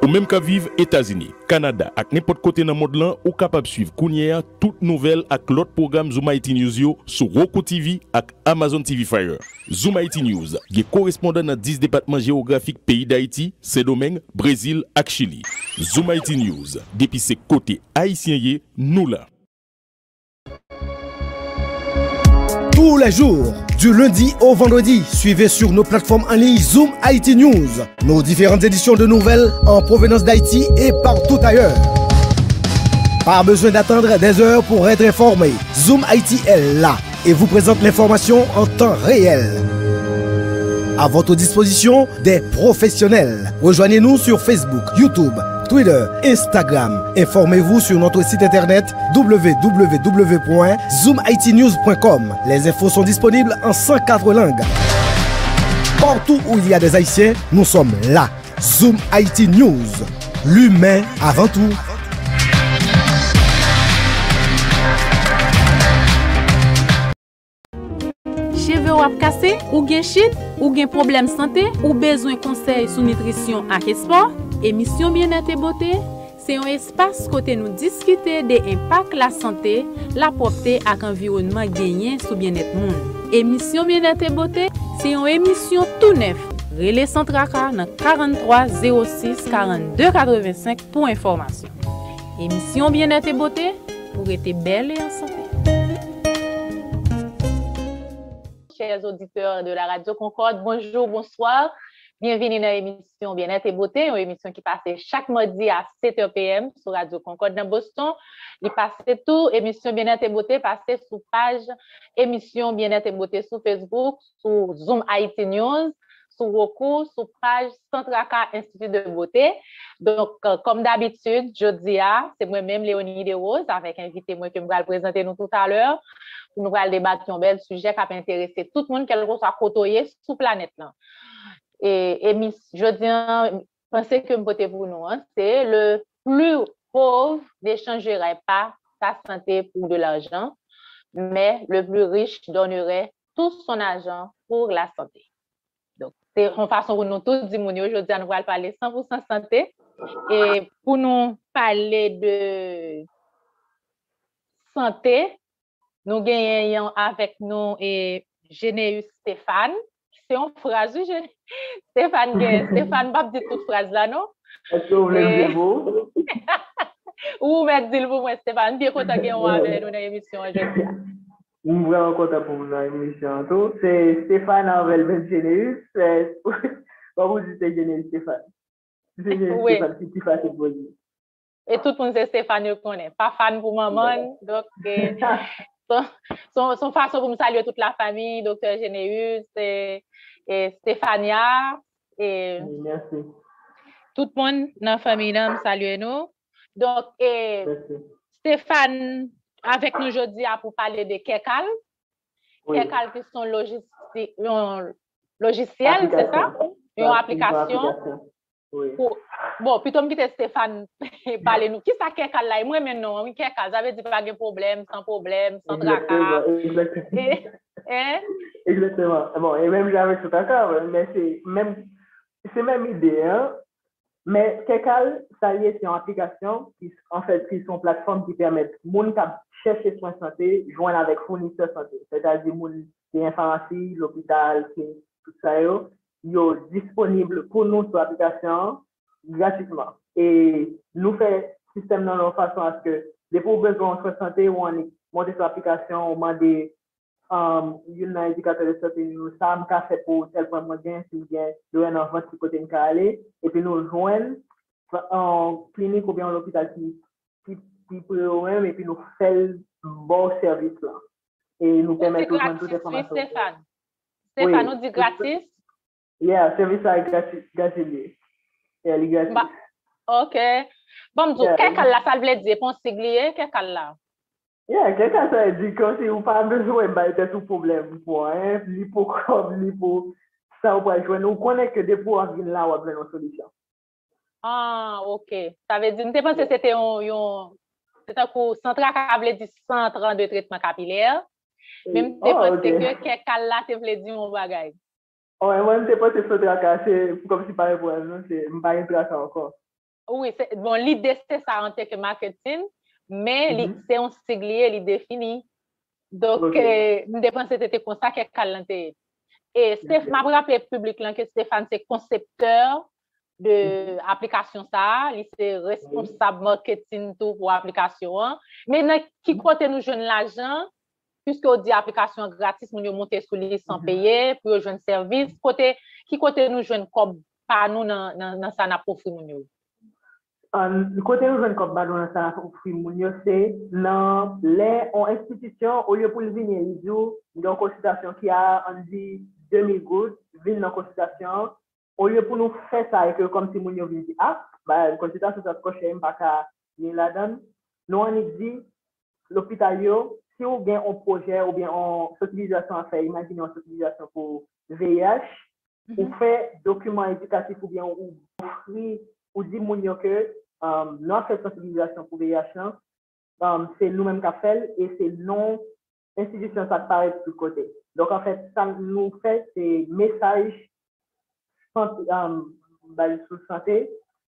Ou même qu'à vivre États-Unis, Canada, ak côté dans le monde là, ou capable de suivre Kounia toute nouvelle ak l'autre programme Zoom IT News yo sur Roku TV ak Amazon TV Fire. Zoom IT News, qui correspondant dans 10 départements géographiques pays d'Haïti, Saint-Domingue, Brésil ak Chili. Zoom IT News, depuis ses côtés haïtiens yé, nous là. Tous les jours, du lundi au vendredi, suivez sur nos plateformes en ligne Zoom IT News, nos différentes éditions de nouvelles en provenance d'Haïti et partout ailleurs. Pas besoin d'attendre des heures pour être informé. Zoom IT est là et vous présente l'information en temps réel. À votre disposition, des professionnels. Rejoignez-nous sur Facebook, YouTube, Twitter, Instagram. Informez-vous sur notre site internet www.zoomitnews.com. Les infos sont disponibles en 104 langues. Partout où il y a des Haïtiens, nous sommes là. Zoom IT News. L'humain avant tout. Cheve wap kase, ou gen chit, ou gen problem sante, ou bezwen konsey sou nutrisyon ak esport, Emisyon Bienete Bote, se yon espas kote nou diskite de impak la sante, la popte ak environman genyen sou bienet moun. Emisyon Bienete Bote, se yon emisyon tou nef. Rele Santraka nan 43-06-42-85 pou informasyon. Emisyon Bienete Bote, pou rete bel e ansante. Chers auditeurs de la Radio Concorde, bonjour, bonsoir. Bienvenue dans l'émission Bien-être et Beauté, une émission qui passe chaque mardi à 7h PM sur Radio Concorde dans Boston. Il passe tout, émission Bien-être et Beauté, passé sur page émission Bien-être et Beauté sur Facebook, sur Zoom IT News, sur Roku, sur page Centraka Institut de Beauté. Donc, euh, comme d'habitude, jeudi, c'est moi-même Léonie De Rose, avec invité moi que je vais présenter nous tout à l'heure. Nous allons débattre un bel sujet qui va intéresser tout le monde, quel soit côtoyer sur la planète. Là. Et, je dis, pensez que me pour hein, c'est le plus pauvre n'échangerait pas sa santé pour de l'argent, mais le plus riche donnerait tout son argent pour la santé. Donc, c'est une façon pour nous tous dire, aujourd'hui, nous allons parler 100% santé. Et pour nous parler de santé, nous gagnons avec nous et Généus Stéphane. C'est une phrase, Stéphane, Stéphane, pas dit toute phrase là, non? Est-ce que vous voulez vous? Ou dire pour moi, Stéphane, bien content que vous avec nous dans l'émission aujourd'hui. Je suis vraiment content pour nous dans l'émission. C'est Stéphane dites Généus Stéphane? Dire. Et tout le monde sait Stéphane, je connais. Pas fan pour maman, donc son, son, façon pour me saluer toute la famille, docteur Généus et, et Stéphania. Et Merci. Tout le monde dans la famille me salue nous. Donc, et Stéphane, avec nous aujourd'hui pour parler de Kekal. Oui. Kekal qui sont logistique, un logiciel, c'est ça? Une application. Oui. Pour, bon, plutôt me quitter Stéphane parler nous. Qui ça Kekal là? Moi maintenant, oui, Kekal, ça veut dire pas de problème, sans problème, sans tracas. Exactement. Hein? Exactement. Bon, et même j'avais tout d'accord, mais c'est même, c'est même idée, hein? Mais Kekal, ça y est, c'est une application qui, en fait, qui sont plateformes qui permettent moun qui chercher soins de santé, joindre avec fournisseurs santé. C'est-à-dire moun qui est en pharmacie, l'hôpital, qui- tout ça, yo, yo disponible pour nous sur l'application gratuitement. Et nous fait système dans notre façon à ce que les pour besoin de soins de santé, ou on est monté sur l'application, on demande um, yon nan indikateur de santé nou, sa m ka fe pou tel point mwen gen, si m gen, yo yon an vant ki kote m ka ale, e pi nou jwen an klinik ou bien an l'hôpital ki, ki, ki pou yo men, e pi nou fel bon servis la. E nou C'est permet ou jwen gratis, tout oui, informasyon. Stéphane? Stéphane, nous dit gratis? Yeah, servis a gati li. Yeah, li gati. Ba, ok. Bon, mzou, yeah. kek al la sal vle di, pon sigli e, kek al la? Yeah, kek al sa e di, kon si ou pa bezwen ba ete tout problem pou an, eh? li pou kom, li pou sa ou pa jwen, ou konen ke depo an vin la wap ven an solisyon. Ah, ok. Sa ve di, mte pense se te yon, se ta kou sentra ka vle di sentran de tretman kapilèr, eh, men mte oh, pense ke kek al la te vle di yon bagay. Ouè, mwen te traka, se kom si pare pou el, non? Se mpa yon traka ankon. Oui, bon, l'ide se sa an teke marketing, men Mhm. se yon sigliye, li defini. Dok, Ok. mwen depan se te te konsa ke kalante. E Steph, m'a rappelé public lan ke Stéphane se konsepteur de Mhm. aplikasyon sa, li se responsable marketing tou pou aplikasyon an. Men nan ki kote nou jwen l'ajan, puisque ou di aplikasyon gratis, moun yo monte sou li san Mhm. peye, pou yo jwen servis, kote, ki kote nou jwen kob pa nou nan, nan, nan sa na profri moun yo? An, kote nou jwen kop badon nan sa pou fri moun yo se, nan le, an institisyon, ou liyo pou l vini, li djou, yon konsultasyon ki a, an di, 2000 gout, vin nan konsultasyon, ou liyo pou nou fè sa, e ke kom si moun yo vin di, ah, ba, konsultasyon sa koche, mpa ka, yin la dan, nou an ik di, l'opital yo, si ou gen an proje, ou bien an sotilizasyon a fè, imagine an sotilizasyon pou VIH, ou fè dokumen edukatif ou bien ou ofri ou di moun yo ke um, nou fè sensibilizasyon pou VIH lan, um, se nou menm ka fel e se non institisyon sa pare tout kote. Donk an fèt, sa nou fè se mesaj um, bali sou sante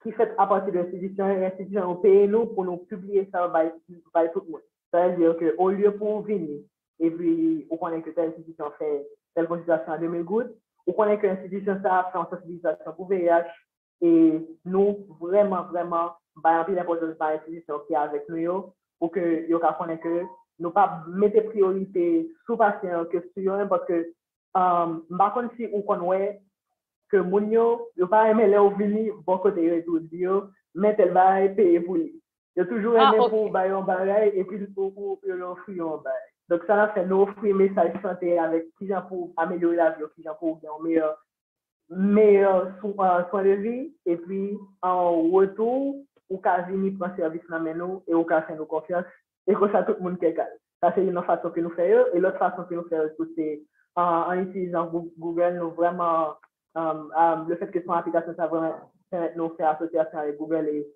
ki fèt apati de institisyon, institisyon ou peye nou pou nou publie sa bay, bay tout moun. Sa yè diyo ke ou liyo pou vini, e pi ou konen ke tel institisyon fè tel konsultasyon a 2000 gout, ou konen ke institisyon sa fè an sensibilizasyon pou VIH, e nou vreman, vreman, bayan pi l'importans par institisyon ki avek nou yo, pou ke yo ka konen ke nou pa mette priorite sou pasyen ke sou yo, parce um, mbakon si ou kon wè ke moun yo, yo pa eme le ou vini bon kote yo etou di yo, men tel bay peye pou li. Yo toujou Ah, eme ok. pou bayon bagay, e pi pou pou yo yon fri yon bagay. Donc ça a fait nous offrir message santé avec qui gens pour améliorer la vie, qui gens pour avoir un meilleur, meilleur soin, de vie. Et puis, en retour, ou qu'à venir service dans nous et ou qu'à faire nos confiance. Et que ça, tout le monde qui. Ça, c'est une façon que nous faisons. Et l'autre façon que nous faisons, c'est en, en utilisant Goo- Google, nous vraiment, um, um, le fait que son application, ça de nous faire association avec Google et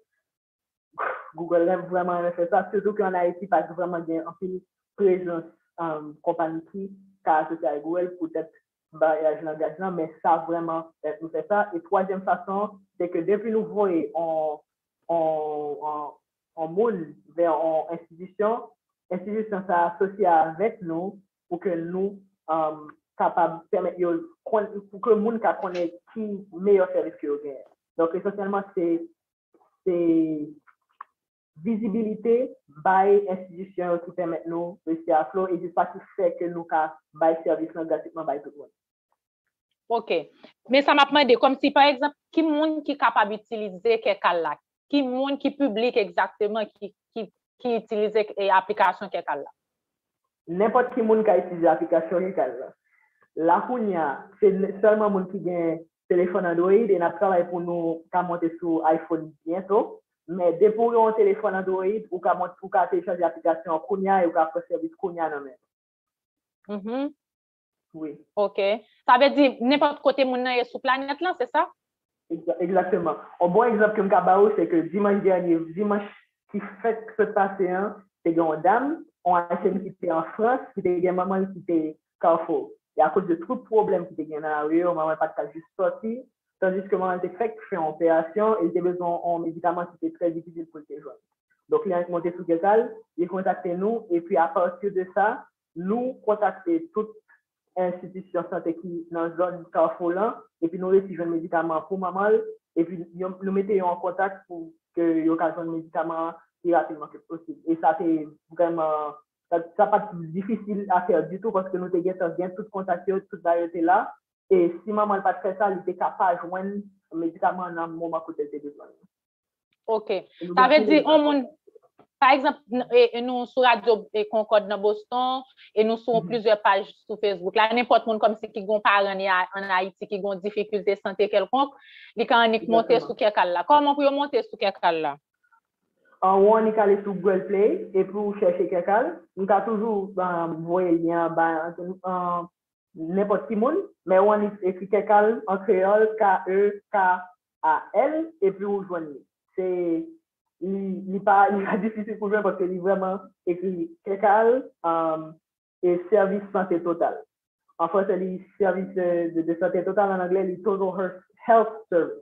Google aime vraiment aime faire ça, surtout qu'en Haïti, pas vraiment bien en pile présence um, compagnie qui a associé avec Google peut-être barrage l'engagement, mais ça vraiment euh, nous fait ça. Et troisième façon, c'est que depuis nous voyons en, en, en, monde vers en institution, institution ça associé avec nous pour que nous um, capables permettre pour que le monde connaît qui meilleur service que. Donc essentiellement c'est visibilité by institution qui permet nous rester à flot et c'est ça qui fait que nous ka by service gratuitement by tout le monde. Ok. Men sa map mande, kom si par exemple, ki moun ki kapab utilize kekal la? Ki moun ki publik exactement ki, ki, ki utilize e aplikasyon kekal la? N'importe qui moun ka utilize application yi kal la. La kounya, c'est seulement moun ki gen téléphone Android et n'a travail pour nous monter sur iPhone bientôt. Mais dès pour un téléphone Android, ou ka monter, ou ka télécharger l'application kounya et ou ka faire service kounya nan men. Mhm. Oui. Ok. Sa ve di, nepot kote moun nan e sou planet lan, se sa? Exa- Exactement. Un bon exemple que je c'est que dimanche dernier, dimanche qui fait que se passé, c'est une dame, on a qui était en France, qui était une maman qui était Carrefour. Et à cause de tout problème qui était dans la rue, maman n'a pas juste sorti, tandis que maman était fait une opération, et avait besoin d'un médicament qui était très difficile pour le joindre. Donc, il a monté sous Kétal, il a contacté nous, et puis à partir de ça, nous contacter toute institution santé qui dans la zone Carrefour là, et puis nous recevons un médicament pour maman, et puis nous mettons en contact pour que ka un médicament plus rapidement que possible. Et ça, c'est vraiment, ça n'a pas difficile à faire du tout parce que nous avons bien tout contacté, toute variété là. Et si maman n'a pas fait ça, elle était capable de joindre un médicament dans le moment où elle était besoin. Ok. Sa ve di, on moun, par exemple, e, e nou sou Radio e Concorde nan Boston, e nou sou Mhm. plusieurs pages sou Facebook. La, n'importe moun kom si ki gon paran an Haiti, ki difficulté santé kelkonk, li kan anik monte sou kekal la. Koman pou yo monte sou kekal la? On est allé sur Google Play et pour chercher quelqu'un, on a toujours euh, envoyé le lien ben, en n'importe qui mais on écrit quelqu'un en créole, K-E-K-A-L, et puis on joignez. C'est il n'est pas, difficile pour joindre parce qu'il est vraiment écrit quelqu'un euh, et service santé total. en français, les services de, de, santé totale en anglais, les Total Health Service.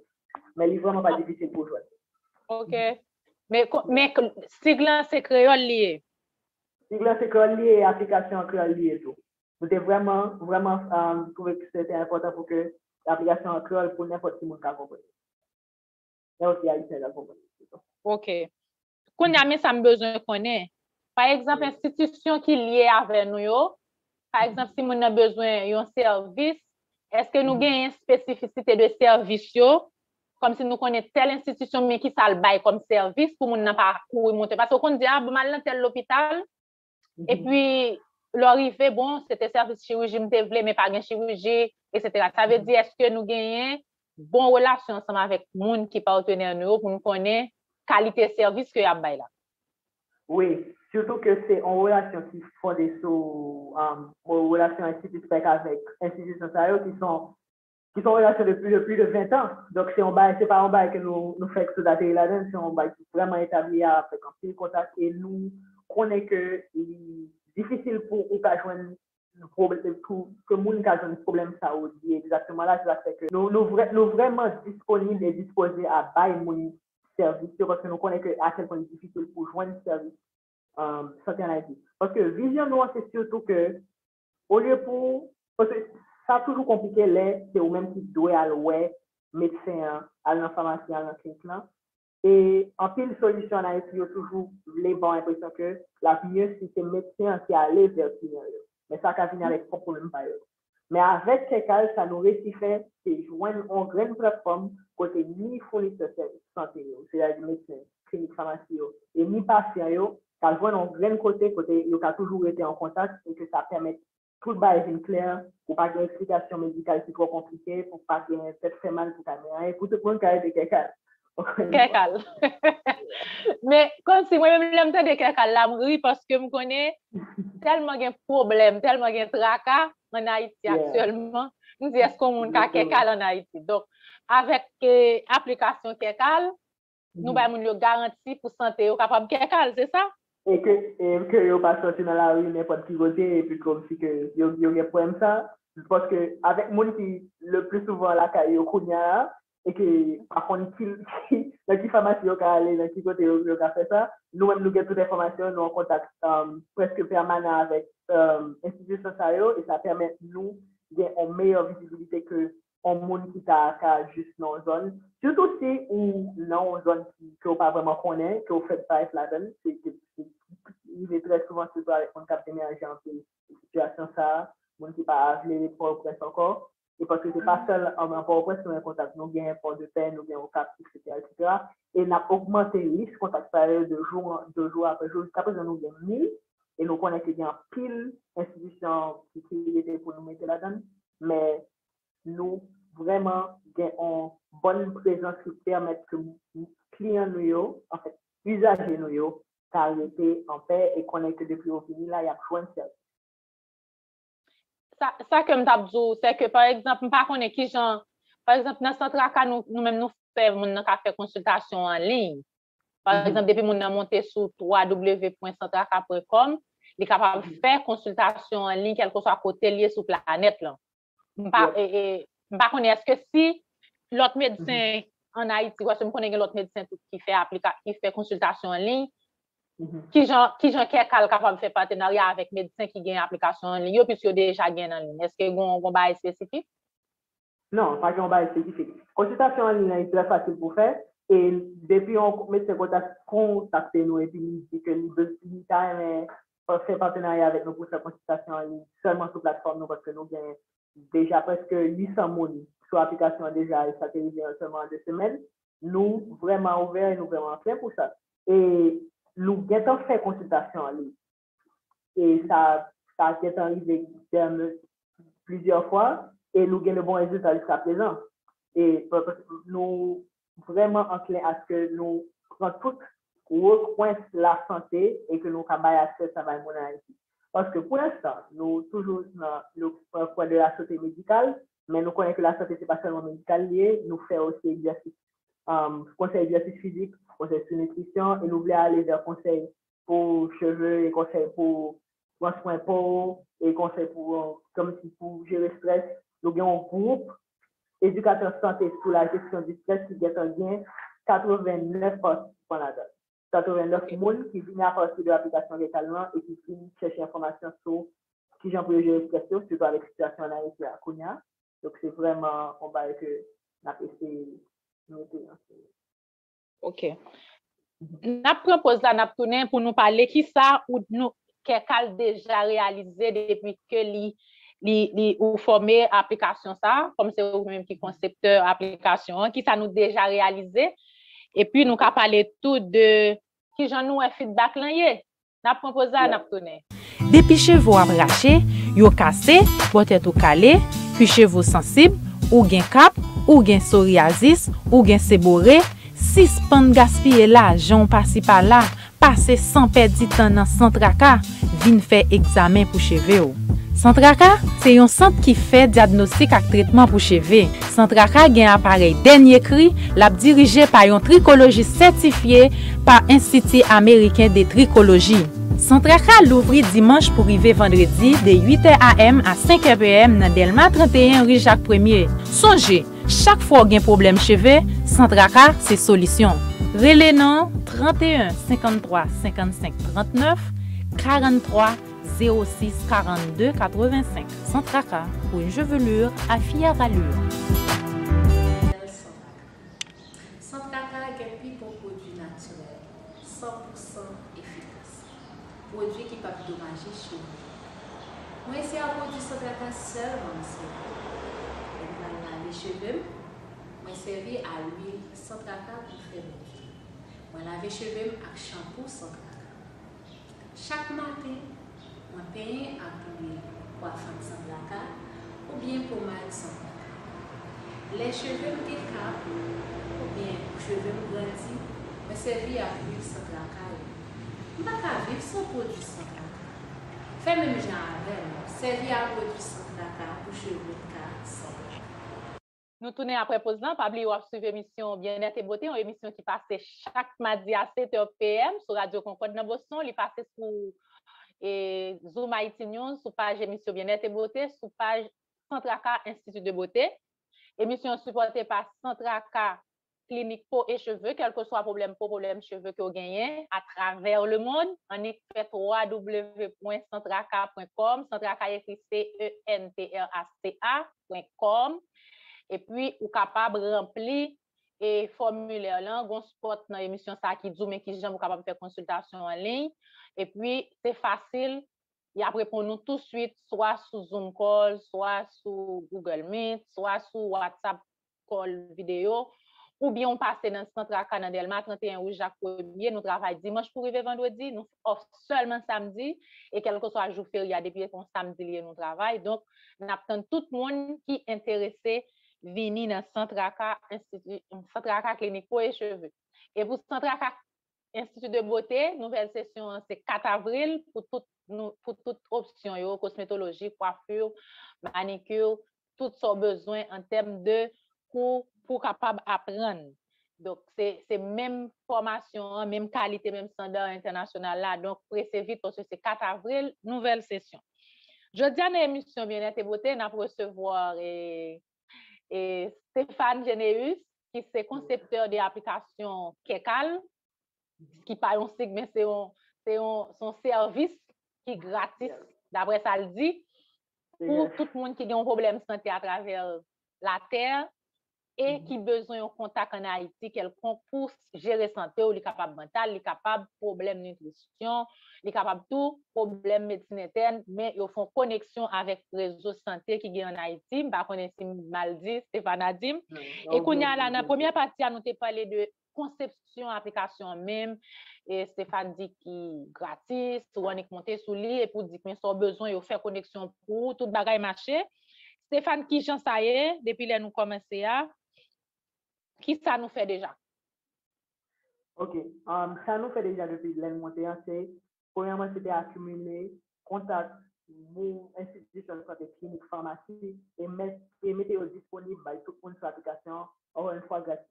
Mais il est vraiment pas difficile pour jouer. OK. Mais, mais c'est créole lié. Sigle, c'est créole lié et application créole lié et tout. C'était vraiment, vraiment, euh, trouvé que c'était important pour que l'application créole pour n'importe qui monde comprenne. Et aussi haïtien la comprendre. OK. Qu'on a mis ça besoin qu'on ait. Par exemple, institution qui est liée avec nous, par exemple, si on a besoin d'un service, est-ce que nous avons une spécificité de service, comme si nous connaissons telle institution, mais qui ça bail comme service pour nous pas monter. Parce qu'on dit, ah, mal dans tel hôpital, et mhm. puis, l'arrivée, bon, c'était service chirurgie, je mais pas de chirurgie, etc. Ça veut mhm. dire, est-ce que nous gagnons bonne relation ensemble avec les gens qui partenaires nous pour nous connaître qualité de service que y a là? Oui, surtout que c'est en relation qui fondée sur um, en relation institutionnelle avec institutions qui sont qui sont en relation depuis, depuis de 20 ans. Donc, c'est c'est pas un bail que nous, nous faisons que d'atterrir là-dedans, c'est un bail qui est vraiment établi avec un petit contact et nous connaissons que difficile pour que nous qu'à joindre problème ça exactement là, fait que nous, nous, nous vraiment disponibles et disposés à bailler mon service parce que nous connaissons que à quel point c'est difficile pour joindre service euh, santé Haïti. Parce que vision c'est surtout que au lieu pour parce que ça a toujours compliqué les c'est au même qui doit aller ouais médecin à pharmacie à clinique et en pile solution en Haïti, il y a toujours les bonnes impressions que la mieux si c'est médecin qui allait vers le Mais ça, ça vient avec propre problème par Mais avec quelqu'un, ça nous réussit c'est joindre une grande plateforme côté ni fournisseur de santé, c'est-à-dire médecin, clinique, pharmacie, et ni patient, ça joindre un grand côté, côté, il a toujours été en contact et que ça permet tout le bail clair, pour pas qu'il y ait explication médicale qui trop compliquée, pour pas qu'il y ait peut-être fait mal pour ta mère, pour tout le monde qui a de quelqu'un. Kekal. Mais comme si moi-même j'aime de Kekal, là, je parce que je connais tellement de problèmes, tellement de tracas en Haïti actuellement. Je me dis, est-ce qu'on a Kekal en Haïti? Donc, avec l'application Kekal, nous avons une garantie pour santé capable Kekal, c'est ça? Et que, et que yo pas sorti dans la rue n'importe qui côté, et puis comme si que yo, yo, yo problème ça, parce que avec monde qui le plus souvent la caille yo kounya, et que par contre qui dans qui pharmacie yo ka aller dans qui côté yo ka fait ça nous même nous avons toute information nous en contact um, presque permanent avec um, institution ça et ça permet nous d'avoir une meilleure visibilité que un monde qui t'a juste dans une zone surtout si ou dans une zone qui que pas vraiment connaît que vous faites pas là-dedans c'est il est très souvent surtout avec mon cap d'énergie en situation ça monde qui pas les pour encore et parce que c'est pas seul en Port-au-Prince nous un contact, nous avons un port de paix, nous avons cap, etc., etc. Et nous avons augmenté le risque contact de jour, de jour après jour. Jusqu'à présent, nous avons 1000 et nous connaissons a pile d'institutions qui étaient pour nous mettre là-dedans. Mais nous, vraiment, avons une bonne présence qui permet que clients nous, en fait, usagers nous, arrêté en paix et connaissent que depuis au fini, là, il y a de service ça que je c'est que, par exemple, pas connais qui genre, par exemple, nous, nous-mêmes, nous faisons une consultation en ligne. Par mm-hmm. exemple, depuis nous avons monté sur www.centraca.com, il est capable de mm-hmm. faire consultation en ligne, quel que soit côté lié sur la planète. Là. Pas, et, pas est-ce que si l'autre médecin mm-hmm. en Haïti, je connais l'autre médecin qui fait, qui fait consultation en ligne, qui jan kapab fè partenarya avèk medisyen ki gen aplikasyon an liyo pis yo deja gen an liyo. Eske yon baye spesifik? Non, pa yon baye spesifik. Konsultasyon an liyo yon trè fasil pou fè e depi yon medisyen kontakte nou epi li di ke li ta yon fè partenarya avèk nou pou fè konsultasyon an liyo sèlman sou platform nou paske nou gen deja preske 800 mouni sou aplikasyon deja e sa te li gen sèlman de semen. Nou vreman ouver nou vreman fè pou sa. E nous avons fait consultation en ligne. Et ça, a été arrivé plusieurs fois et nous avons de bons résultats jusqu'à présent. Et nous vraiment enclin à ce que nous prenons tout recoin la santé et que nous accès à la Parce que pour l'instant, nous toujours le point de la santé médicale, mais nous connaissons que la santé, ce n'est pas seulement médical lié, nous faisons aussi exercice, um, conseil d'exercice physique sur nutrition et nous voulons aller vers conseil pour cheveux et conseil pour pran soin pou, e konsey pou, kom si pou jere stres, nou gen yon group, edukateur santé pou la gestyon di stres, ki gen tan gen 89 post pou an adat. 89 moun ki vini a posti de aplikasyon rekalman, e ki fin chèche informasyon sou ki jan pou jere stres yo, suto alek situasyon nan eti akounya. Dok se vreman, on ba eke na pese note. Ok. Nap propose la nap tounen pou nou pale ki sa ou nou kekal deja realize depi ke li, li, li ou forme aplikasyon sa, kom se ou menm ki konsepteur aplikasyon, ki sa nou deja realize, epi nou ka pale tout de ki jan nou e feedback lan ye. Nap propose la nap tounen. Depi chevo ap rache, yo kase, potet ou kale, pi chevo sensib, ou gen kap, ou gen psoriasis, ou gen sebore, Si span gaspye la, jan pasi pa la, pase san pedi tan nan Santraka, vin fe examen pou cheve ou. Santraka, se yon sant ki fe diagnostik ak tretman pou cheve. Santraka gen aparey denye kri, lap dirije pa yon trikoloji sertifiye pa Institut Ameriken de Trikoloji. Santraka louvri dimanche pou rive vendredi de 8 am a 5 pm nan Delma 31 Rijak 1er. Sonje! Chak fwo gen problem cheve, Santraka se solisyon. Rele nan 31 53 55 39 43 06 42 85. Santraka pou yon jevelur a fia ralur. Santraka gen pi pou prodwi naturel, 100% efikas. Prodwi ki pa pi domaje chou. Se. de chevem, mwen servi a l'huil san traka pou fremoti. Mwen lave chevem ak shampou san traka. Chak maten, mwen penye apouye wafan san traka ou bien pomade san traka. Le chevem dekap ou bien chevem grandi, mwen servi a l'huil san traka. Mwen baka viv san podi san traka. Fè mèm jan avèm, servi a podi san traka pou chevem ka san traka. Santraka. Nou tounen apre poznan, pabli wap suive emisyon Bien-être et Beauté, yon emisyon ki pase chak madi a 7 pm sou Radio Concorde nan Boston, li pase sou Zoom Haiti News, sou page emisyon Bien-être et Beauté, sou page Santraka Institut de Beauté. Emisyon supporte pa Santraka Klinik Po et Cheveux, kelke so a problem po, problem cheveux ki ou genyen, a traver le moun, anik fet www.santraka.com, Santraka ekri C-E-N-T-R-A-C-A.com, E pi ou kapab rempli e formule lan, gon spot nan emisyon sa ki djou men ki jan ou kapab fè konsultasyon anling. E pi, se fasil, y ap repon nou tout suite, swa sou Zoom call, swa sou Google Meet, swa sou WhatsApp call video, ou bi yon pase nan Santraka nan Delma 31 ou Jak Premier, nou travay dimanche pou rive vendredi, nou off selman samdi, e kelko so a jou feri a depi kon samdi liye nou travay. Donk, nap ten tout moun ki enterese vini nan Santraka Klinik Po et Cheveux. Et pou Santraka Institut de Beauté, nouvel sesyon se 4 avril pou tout opsyon yo, kosmetologi, coiffure, manikure, tout so bezwen an tem de pou kapab apren. Donc, se menm formasyon, menm kalite, menm standard internasyonal la. Donc, prese vite, pou se 4 avril, nouvel sesyon. Jodi an emisyon Bien-être et Beauté, nan presevoire e Et Stéphane Genéus, ki se konsepteur de aplikasyon Kekal, ki pa yon sig, men se yon servis ki gratis, d'abre sa l di, pou tout moun ki gen yon problem sante a traver la ter, e ki bezon yon kontak an Haiti, kel kon pou jere sante ou li kapab mental, li kapab problem nutrisyon, li kapab tou problem medisine ten, men yo fon koneksyon avek rezo sante ki gen an Haiti, mba konensi maldi, Stéphane Adim. E kounya la nan pwemye pati anote pale de konsepsyon aplikasyon men, e Stéphane di ki gratis, sou anik monte sou li, e pou di men so bezon yo fè koneksyon pou, tout bagay mache. Stéphane ki jan sa ye, depi le nou komense ya, ki sa nou fè deja? Ok, sa nou fè deja depi le nou monte ya, se Poyenman se te akumile kontak mou institisyon sa te klinik farmasi e mette yo disponib bay tout moun sou aplikasyon ou en fwa gratis.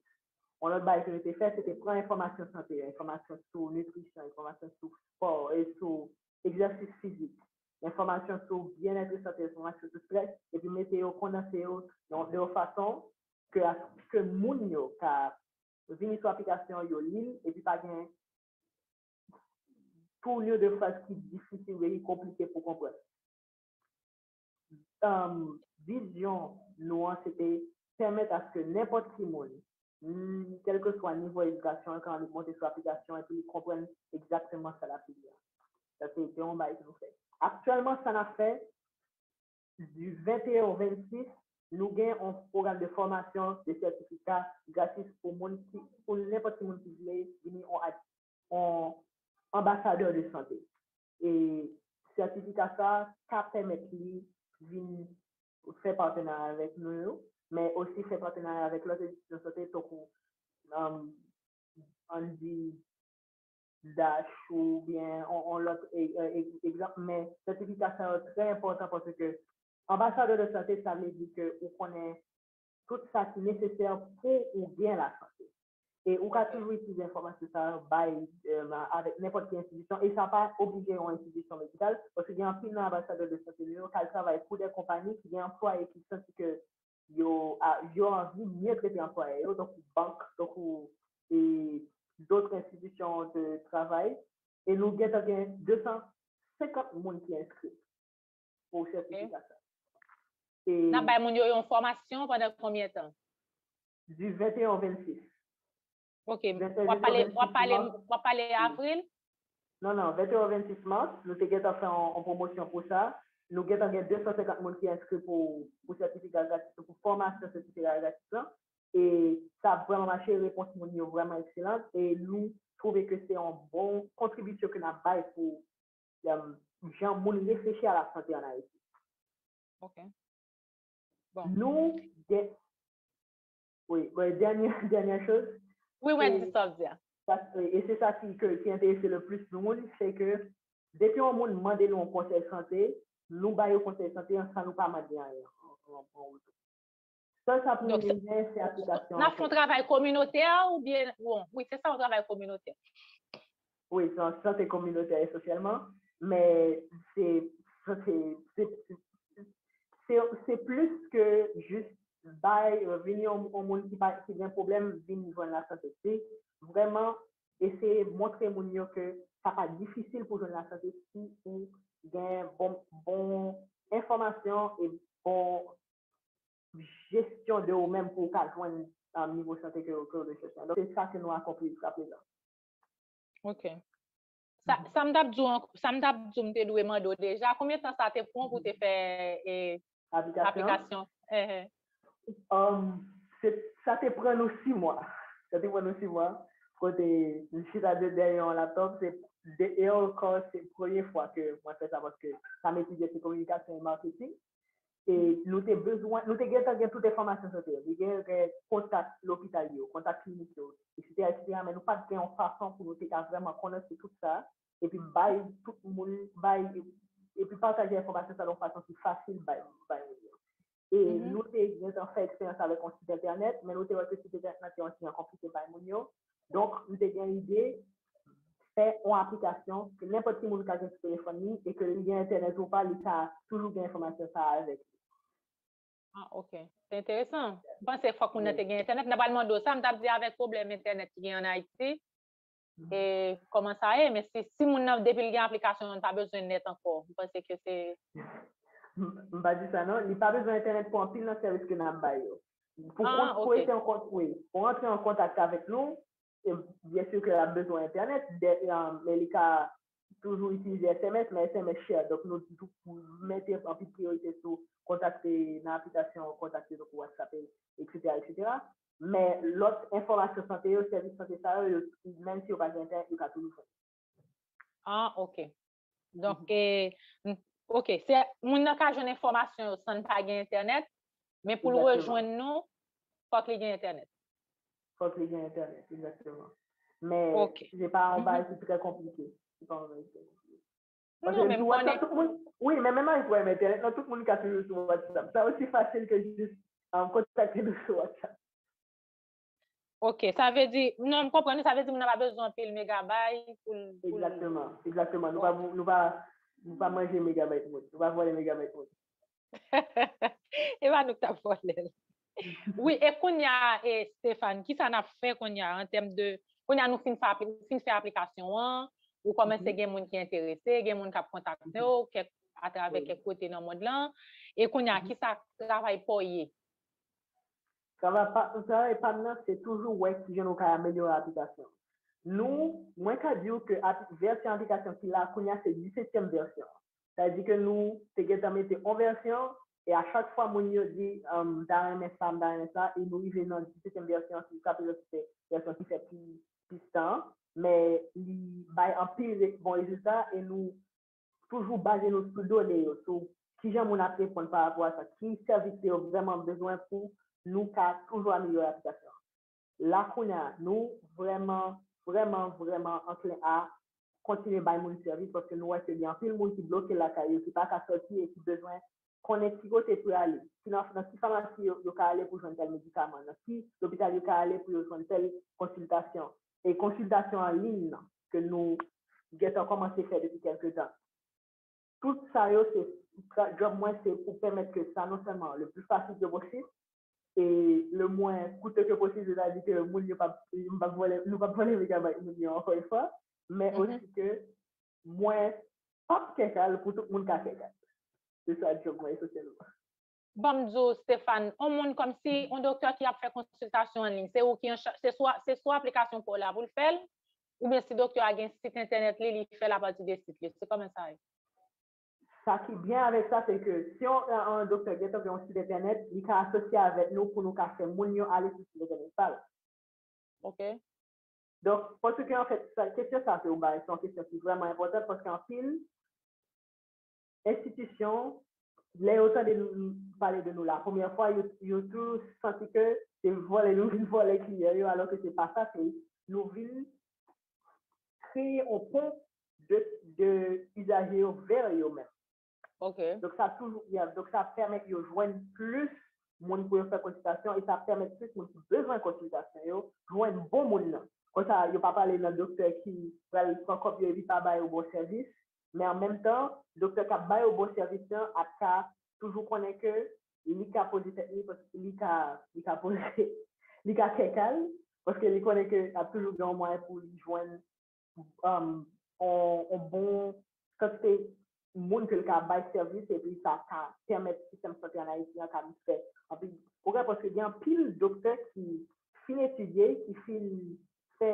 On se te fè, se te pran informasyon sante, informasyon sou nutrisyon, informasyon sou sport, sou egzersis fizik. informasyon sou bien-être santé, informasyon sou stres, epi mette yo kondanse yo de yo fason ke moun yo ka vini sou aplikasyon yo lin, epi pa gen pou liyo de faz ki difisi veyi komplike pou kompren. Vizyon nou an, se te permette aske nepot ki moun, kelke swa nivou edukasyon, kan li monte sou aplikasyon, epi li kompren ekzakteman sa la figyan. Sa se te yon bayi ki nou n'a du 21 au 26, nous gagnons un programme de formation, de certificat gratis pour, pour n'importe qui qui veut ambassadeur de santé. Et certificat ça, ça permet de faire partenariat avec nous, mais aussi faire partenariat avec l'autre de santé, um, on dash ou bien on, l'autre exemple, mais certification est très important parce que ambassadeur de santé, ça veut dire que on connaît tout ça qui est nécessaire pour ou bien la santé. Et on a toujours utiliser l'information ça euh, avec n'importe quelle institution et ça pas obligé une institution médicale parce qu'il y a un peu d'ambassadeur de santé qui travaille pour des compagnies qui ont employés qui sentent que ont envie de mieux traiter employés, donc banque, donc et d'autres institutions de travail. Et nous avons 250 personnes qui sont inscrites pour certification. Et Nous avons une formation pendant combien de temps? Du 21 au 26. OK. On va parler, on parler, on parler avril? Non, non, 21 au 26 mars, nous avons fait en, promotion pour ça. Nous avons 250 personnes qui sont inscrites pour, pour certificat gratuit, pour formation certificat gratuit. Et ça a vraiment marché, les réponses sont vraiment excellentes. Et nous trouvons que c'est une bonne contribution que nous avons pour les gens réfléchir à la santé en Haïti. OK. Bon. Nous, oui, dernière, dernière chose. Oui, oui, c'est ça, Et c'est ça qui, qui intéresse le plus le monde, c'est que depuis que nous demande un conseil de santé, nous baillons au conseil de santé, ça ne nous pas mal bien. Ça, ça peut c'est application. On a fait un travail communautaire ou bien. Bon, oui, c'est ça, un travail communautaire. Oui, c'est santé communautaire et socialement, mais c'est c'est plus que juste euh, venir au monde qui a un problème, venir joindre la santé. Vraiment essayer de montrer aux que ça pas difficile pour joindre la santé si on gagne bon, bon information et bon gestion de vous-même pour qu'à joindre un niveau santé que vous de chercher. Donc, c'est ça que nous accompli jusqu'à présent. OK. Ça, ça me tape ça me tape déjà. Combien de temps ça te prend pour te faire application? Eh, eh. Um, ça te prend nous six mois. Ça te prend nous six mois. Quand tu es derrière laptop, c'est et encore, c'est la première fois que moi je fais ça parce que ça m'étudie de communication et marketing. Et nous avons besoin, nous avons toutes les formations sur Nous avons contact l'hôpital, contact clinique, etc., etc. Mais nous pas de façon pour nous vraiment connaître tout ça. Et puis, bail tout le monde, et puis partager l'information de façon qui facile. Et mm-hmm. nous avons fait expérience avec un site internet, mais nous avons fait site internet aussi en compliqué par Donc, nous avons une idée faire une application que n'importe qui peut faire sur téléphone et que le lien internet ou pas, il a toujours des informations avec. Ah, ok. C'est intéressant. Je pense que fois qu'on a Internet, demandé ça, on dit avec problème Internet qui est en Haïti. Et comment ça est, mais si, si on a depuis l'application, on n'a pas besoin net encore. Pense que c'est. Je ne pas dire ça, non? Il n'y a pas besoin d'Internet pour un pile dans service que nous avons. Pour, ah, pour, okay. en, oui, pour entrer en contact avec nous, bien sûr qu'il a besoin d'Internet, mais il a toujours utilisé SMS, mais SMS cher. Donc, nous, pour mettre en priorité sur contacter l'application, contacter sur WhatsApp, etc., etc. Mais l'autre information santé, le service santé, ça, même si on pas d'internet, il a toujours fait. Ah, OK. Donc, mm -hmm. OK. C'est mon occasion d'information sans pas Internet, mais pour le rejoindre nous, il faut y ait Internet. Il faut y ait Internet, exactement. Mais okay. c'est pas en bas, c'est très compliqué. C'est pas c'est non, le monde, oui, mais maintenant, il faut Internet. Non, tout le monde qui a toujours sur WhatsApp. C'est aussi facile que juste um, contacter nous sur WhatsApp. OK, ça veut dire, non, vous comprenez, ça veut dire qu'on n'a pas besoin de le mégabyte. Pour, pour... Exactement, exactement. Nous, va, nous, va, nou pa manje megabayt moun, nou pa vole megabayt moun. E ba nou ta vole. Oui, e koun ya, e Stéphane, ki sa na fe koun ya en tem de, koun ya nou fin fè aplikasyon an, ou komanse gen moun ki interese, gen moun kap kontakte ou, atrave kek kote nan mod lan, e koun ya, ki sa travay po ye? Travay pa nan, se toujou wèk ki jen nou ka aplikasyon. Nou, mwen ka diyo ke versyon aplikasyon ki la, se 17e versyon. Sa di ke nou, te get a mette 1 versyon, E a chak fwa moun yo di, dan reme sa, e nou i ven nan 17e versyon, si sa pe yo se versyon ki fe pistan, me li bay an pil bon rezultat, e nou toujou baje nou sou do le yo, sou ki pon par apwa sa, ki servite yo vreman bezwen pou nou ka toujou amilyo aplikasyon. La kounya, nou vreman, vreman, vreman ankle a kontine bay moun servis, porque nou wè se li an pil moun ki bloke la kayo, ki pa ka soti e ki bezwen konen ki gote pou ale, ki nan ki famansi yo ka ale pou jwen tel medikaman, nan ki l'opital yo ka ale pou yo jwen tel konsultasyon, e konsultasyon an lin nan, ke nou getan komanse fè depi kelke dan. Tout sa yo, job mwen se pou pèmèt ke sa non sèman le plus fasil de boshit, e le mwen koute ke posi je la di ke moun yo pa vole medikaman moun yo anko e fwa, men osi ke mwen pap kekal pou tout moun ka kekal. Se sa jok mwen se se nou. Bamdou, Stéphane, on moun kom si on doktor ki ap fè konsultasyon an lin, se sou aplikasyon pou la pou l'fèl, ou men si doktor a gen sit internet li fè la pati de sit li. Se koman sa e? Sa ki byen avèk sa, se ke si on doktor gen to gen yon sit internet, li ka asosye avèk nou pou nou ka fè moun yo ale sit internet. Ok. Pòsè ki an fèt, kèsyon sa fè ou ba, son kèsyon ki vèman impotant, pòsè ki an film, institisyon, lè otan de nou pale de nou la. Poumyen fwa, yo tou santi ke se vole nou vin vole kliye yo, alo ke se pa sa, se nou vin kreye o pon de izaje yo ver yo men. Ok. Dok sa toujou, dok sa permèk yo jwen plus moun pou yo fè konsultasyon, e sa permèk plus moun pou bezwen konsultasyon yo, jwen bon moun nan. Kon sa, yo pa pale nan doktor ki pral son kop yo evita baye ou bon servis, Men an menm tan, doktor ka bay ou bon servisyon ak ka toujou konen ke li ka pose teknik, li ka pose, li ka kekal, poske li konen ke ap toujou gen mwen pou li jwen an bon, kote moun ke l ka bay servis e pi sa ka permet sistem sote anayisyen ka mi fè. Anpil, pou re poske gen pil doktor ki fin etudye, ki fin fè,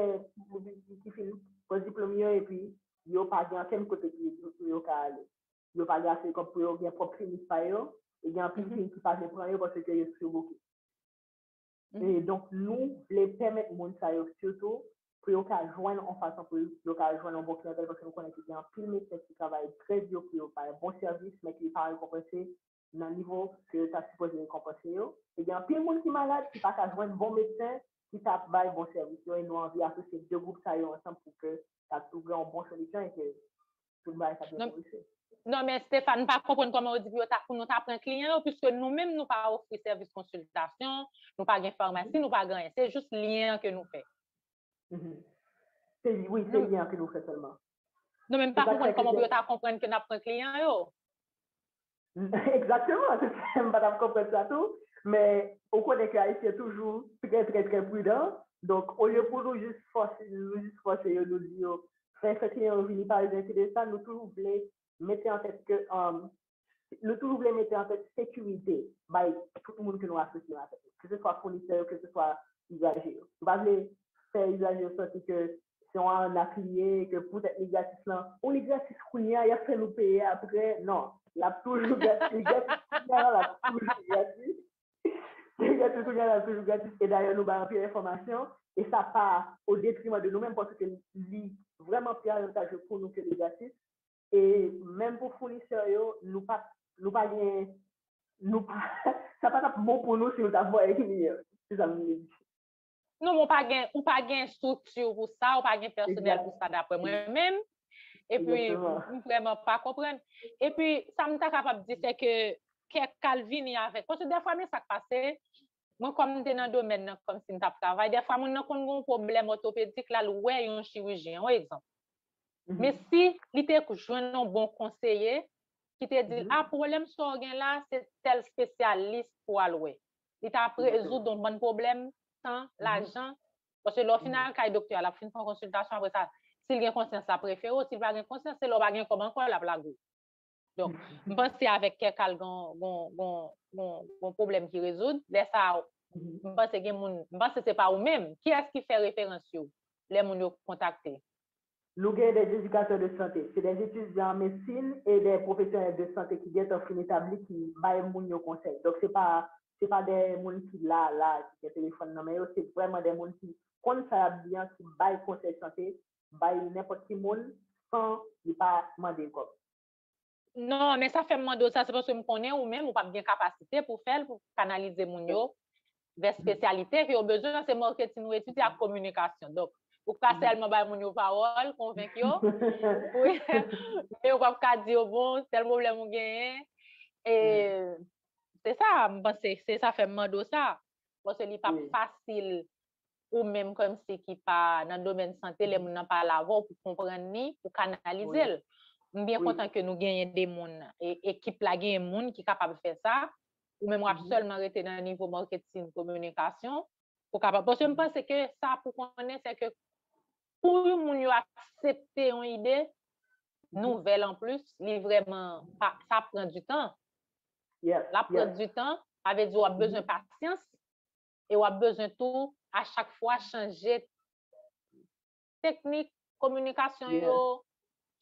ki fin pos diplomyon e pi, yo pa gen ken kote ki yo ka ale. Yo pa gen ase kom pou yo gen prop klinik pa yo, e gen pil klinik ki pa gen pran yo poske yo sou boku. Mm-hmm. E donk nou, le permet moun sa yo soto, pou yo ka jwen an fason pou yo ka jwen an bon klientel pwase nou konen ki gen apil metek ki travaye prez yo pou yo pa yon bon servis men ki pa nan nivou yo ta suppose yo. E gen moun ki malade ki pa ka jwen bon ki ta baye bon servis yo e nou anvi asosye de goup sa yo ansan pou ke an bon solisyon e ke tout ba e sa. Non men Stéphane, pa kompon koman ou di pou nou ta pren kliyen ou pwiske nou men nou pa ofri servis konsultasyon, nou pa gen farmasy, nou pa gen, se just liyen ke nou fe. Oui, se liyen ke nou fe selman. Nou men pa kompon koman ta pren kliyen yo. Exactement, se se mba ta kompon sa tou, men ou konen ke a isi toujou tre tre tre pwidan, Donk, ou yo pou nou jist fose yo nou di yo, fè fè ki yon vini pa yon entide sa, nou toujou vle mette an tèt ke, nou toujou vle mette an tèt sekurite bay tout moun ke nou asosye an tèt. Ke se swa founise yo, ke se swa izaje yo. Pa vle fè izaje yo soti ke se yon an akliye, ke pou tèt l'iglatis lan, ou l'iglatis kounia, ya fè nou peye apre, non. La toujou l'iglatis kounia, la toujou l'iglatis. L'iglatis kounia la toujou l'iglatis, e dayan nou ba an piye informasyon, E sa pa ou detriman de nou men pwase ke li vreman pi avantaje pou nou ke l'iglatis. E men pou founiseur yo, nou pa gen, nou pa, sa pa tap bon pou nou si nou ta vwa ek ni yo. Nou moun Non, pa gen, ou pa gen struktur pou sa, ou pa gen personel pou sa dapre mwen men, e pi mwen vreman pa kompren. E pi sa mwen ta kapab di se ke ke kalvini avek. Ponche defwa mwen sak pase, mwen kom te nan domen nan kom sin tap travay, defwa mwen nan kon goun problem otopedik la lwe yon chiwijen, wè ekzamp. Mm -hmm. Men si li te jwen nan bon konseye, ki te di, mm -hmm. a ah, problem so gen la, se tel spesyalist pou alwe. Li ta prezout don bon problem, tan, l'ajan, pwese lo final kay doktor la fin kon konsultasyon apre sa, sil gen konsyans la prefero, sil pa gen konsyans, se lo ba gen koman la plago. Don, mpense avek kekal gon, gon, problem ki rezout, de sa, mpense gen moun, mpense se pa ou men, ki as ki yo, le moun yo kontakte. Des éducateurs de santé. C'est des étudiants en médecine et des professionnels de santé qui viennent établi qui conseil. Donc, c'est pas, c'est pas des gens qui là, là, qui ont téléphone, non, mais c'est vraiment des gens qui connaissent ça bien, qui baillent conseil santé, baillent n'importe qui monde sans ne pas demander quoi. Non, men sa fè mwando sa, se pos m konen ou men, ou pa bien kapasite pou fel, pou kanalize moun yo ve spesyalite, fi yo bezon se marketing ou etude a komunikasyon. Dok, ou ka selman bay moun yo parol, konvenk yo, ou e ou pa ka di yo bon, sel problem ou genyen. E, se sa, m panse, se sa fè mwando sa, pos se li pa Oui. fasil ou menm kom se ki pa nan domen sante, le moun nan pa lavo pou kompren ni, pou kanalize l. M bien Oui. kontan ke nou genyen de moun, e, ekip la genyen moun ki kapab fè sa, ou menm wap Mhm. solman rete nan nivou marketing, komunikasyon, pou kapab. Pwese m panse ke sa pou konen, se ke pou moun yo aksepte yon ide, nouvel en plus, li vreman, pa- sa pren du tan. La pren yes. du tan, ave di wap bezwen pasyans, e wap bezwen tou, a chak fwa chanje teknik, komunikasyon Yes. yo,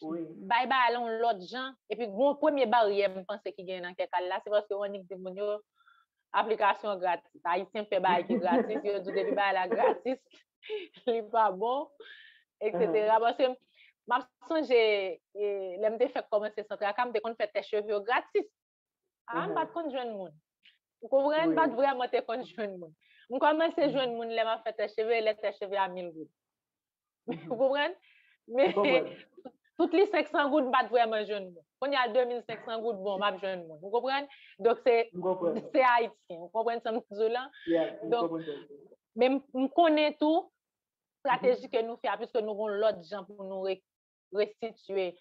Oui. bay bay alon lot jan, epi goun premye barye m panse ki gen nan kekal la, se paske wanik di moun yo, aplikasyon gratis, Haitien fe bay ki gratis, yo di depi bay la gratis, li pa bon, etc. Paske m ap sonje, e, lem te fek komanse sentra kam, te kon fè te chevyo gratis, a, m Mhm. bat kon jwen moun. M kouvren, Oui. bat vreman te kon jwen moun. M komanse jwen moun a fè te chevyo, le te chevyo a 1000 gout. M kouvren? Me, Comprends. tout li 500 gout bat vreman jwen moun. Kon y a 2500 gout bon, map jwen moun. Kouvren? Dok se, sa. Men m konen tou, strateji ke nou fè, apiske nou gon lot jan pou nou restitue